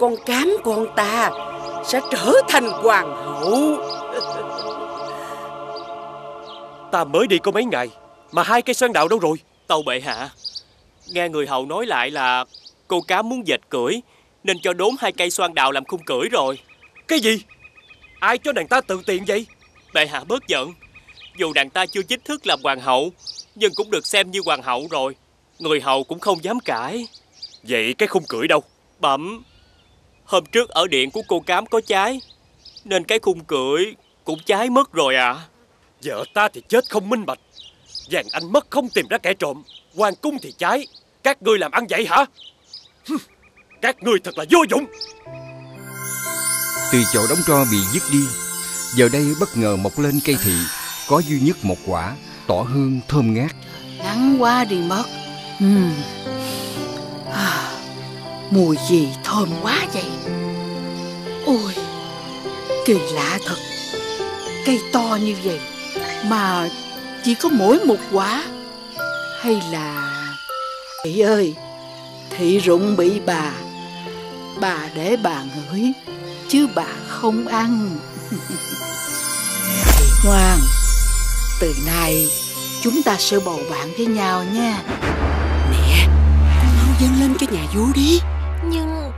Con cám con ta Sẽ trở thành hoàng hậu. Ta mới đi có mấy ngày Mà hai cây xoan đạo đâu rồi? Tâu bệ hạ Nghe người hầu nói lại là Cô cám muốn dệt cưỡi Nên cho đốn hai cây xoan đạo làm khung cưỡi rồi. Cái gì? Ai cho nàng ta tự tiện vậy? Bệ hạ bớt giận. Dù nàng ta chưa chính thức làm hoàng hậu Nhưng cũng được xem như hoàng hậu rồi. Người hầu cũng không dám cãi. Vậy cái khung cưỡi đâu? Bẩm Hôm trước ở điện của cô cám có cháy Nên cái khung cưỡi cũng cháy mất rồi à Vợ ta thì chết không minh bạch. Vàng anh mất không tìm ra kẻ trộm Hoàng cung thì cháy. Các ngươi làm ăn vậy hả? Các ngươi thật là vô dụng. Từ chậu đóng tro bị dứt đi Giờ đây bất ngờ mọc lên cây thị Có duy nhất một quả Tỏ hương thơm ngát. Nắng qua đi mất. Ừm. À, Mùi gì thơm quá vậy? Ôi Kỳ lạ thật. Cây to như vậy Mà chỉ có mỗi một quả Hay là Thị ơi Thị rụng bị bà. Bà để bà ngửi Chứ bà không ăn. Thị ngoan Từ nay Chúng ta sẽ bầu bạn với nhau nha. Mẹ Con mau dâng lên cho nhà vua đi. Nhưng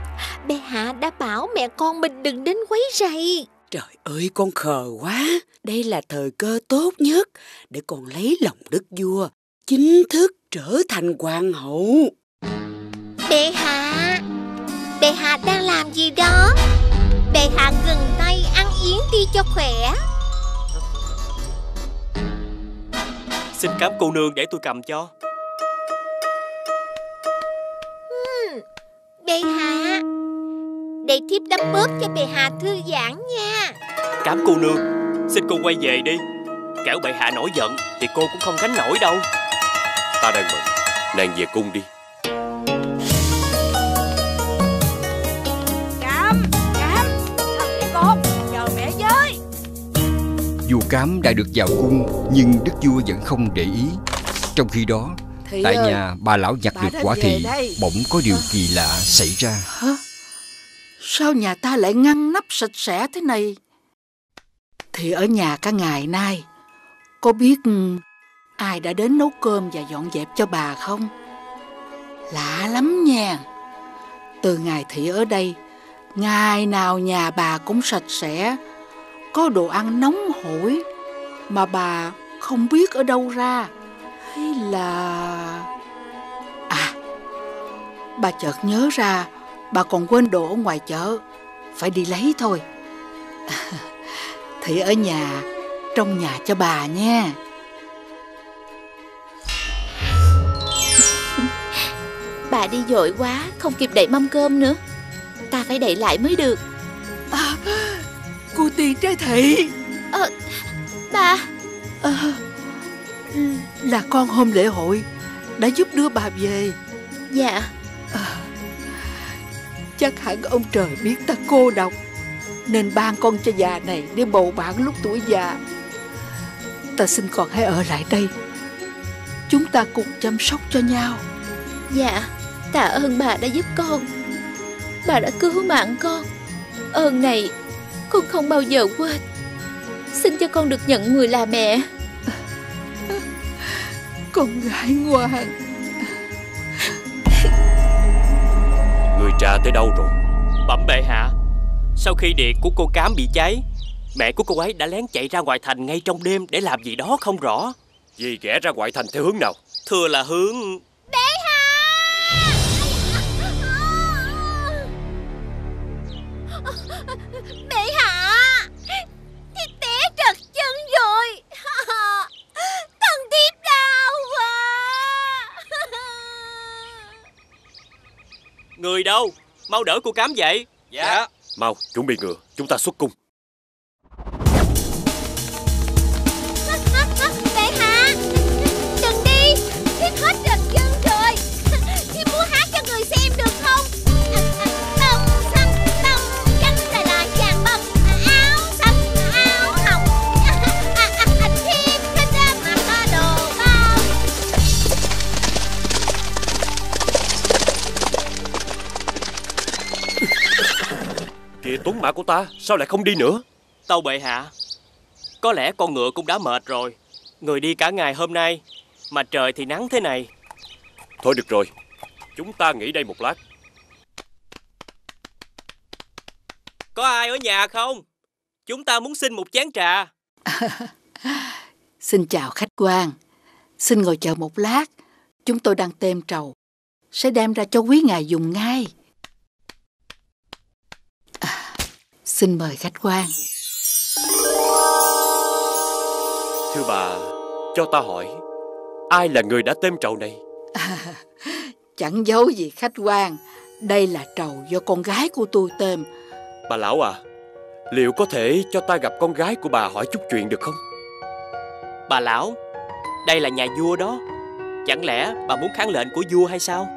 Bệ hạ đã bảo mẹ con mình đừng đến quấy rầy. Trời ơi con khờ quá. Đây là thời cơ tốt nhất Để con lấy lòng đức vua Chính thức trở thành hoàng hậu. Bệ hạ Bệ hạ đang làm gì đó? Bệ hạ gần tay ăn yến đi cho khỏe. Xin cám cô nương để tôi cầm cho. Ừm, Bệ hạ. Để thiếp đắp bớt cho bệ hạ thư giãn nha. Cám cô nương Xin cô quay về đi. Kẻo bệ hạ nổi giận Thì cô cũng không gánh nổi đâu Ta đang bận Nàng về cung đi Cam! Cam! Sao vậy con? Chờ mẹ với! Vua Cám đã được vào cung Nhưng đức vua vẫn không để ý Trong khi đó Thị Tại ơi, nhà bà lão nhặt bà được quả thị đây. Bỗng có điều kỳ lạ xảy ra Hả? Sao nhà ta lại ngăn nắp sạch sẽ thế này? Thì ở nhà cả ngày nay, có biết ai đã đến nấu cơm và dọn dẹp cho bà không? Lạ lắm nha. Từ ngày thị ở đây, ngày nào nhà bà cũng sạch sẽ, có đồ ăn nóng hổi mà bà không biết ở đâu ra. Hay là... À, bà chợt nhớ ra bà còn quên đồ ở ngoài chợ phải đi lấy thôi thị ở nhà trong nhà cho bà nha Bà đi vội quá Không kịp đậy mâm cơm nữa. Ta phải đậy lại mới được. À, cô tiên trái thị. Ờ Bà. À, là con hôm lễ hội đã giúp đưa bà về. Dạ. À, chắc hẳn ông trời biết ta cô độc nên ban con cho già này để bầu bạn lúc tuổi già. Ta xin con hãy ở lại đây. Chúng ta cùng chăm sóc cho nhau. Dạ Tạ ơn bà đã giúp con. Bà đã cứu mạng con. Ơn này con không bao giờ quên. Xin cho con được nhận người là mẹ. Con gái ngoan. Người trà tới đâu rồi? Bẩm bệ hạ. Sau khi điện của cô cám bị cháy Mẹ của cô ấy đã lén chạy ra ngoài thành ngay trong đêm Để làm gì đó không rõ. Vì ghé ra ngoài thành theo hướng nào? Thưa là hướng Người đâu? Mau đỡ cô cám dậy Dạ. Mau chuẩn bị ngựa. Chúng ta xuất cung Kìa tuấn mã của ta Sao lại không đi nữa Tâu bệ hạ Có lẽ con ngựa cũng đã mệt rồi Người đi cả ngày hôm nay Mà trời thì nắng thế này Thôi được rồi Chúng ta nghỉ đây một lát Có ai ở nhà không Chúng ta muốn xin một chén trà Xin chào khách quan. Xin ngồi chờ một lát. Chúng tôi đang tem trầu. Sẽ đem ra cho quý ngài dùng ngay. À, xin mời khách quan. Thưa bà Cho ta hỏi Ai là người đã tem trầu này Chẳng giấu gì khách quan. Đây là trầu do con gái của tôi tem. Bà lão à Liệu có thể cho ta gặp con gái của bà hỏi chút chuyện được không Bà lão Đây là nhà vua đó Chẳng lẽ bà muốn kháng lệnh của vua hay sao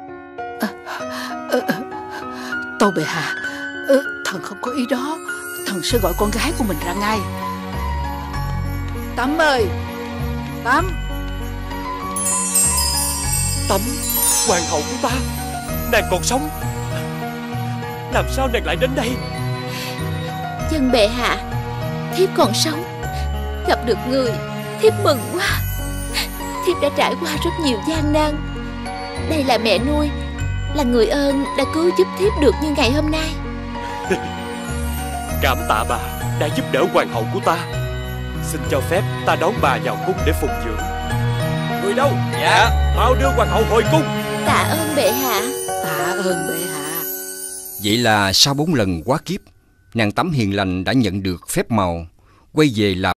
Tâu bệ hạ. Ơ, thần không có ý đó. Thần sẽ gọi con gái của mình ra ngay. Tắm ơi! Tắm! Tắm Hoàng hậu của ta Nàng còn sống Làm sao nàng lại đến đây Dân bệ hạ Thiếp còn sống Gặp được người Thiếp mừng quá Thiếp đã trải qua rất nhiều gian nan Đây là mẹ nuôi Là người ơn đã cứu giúp thiếp được như ngày hôm nay Cảm tạ bà đã giúp đỡ hoàng hậu của ta. Xin cho phép ta đón bà vào cung để phụng dưỡng. Người đâu? Dạ. Mau đưa hoàng hậu hồi cung. Tạ ơn bệ hạ. Tạ ơn bệ hạ. Vậy là sau bốn lần quá kiếp, nàng tắm hiền lành đã nhận được phép màu, quay về làm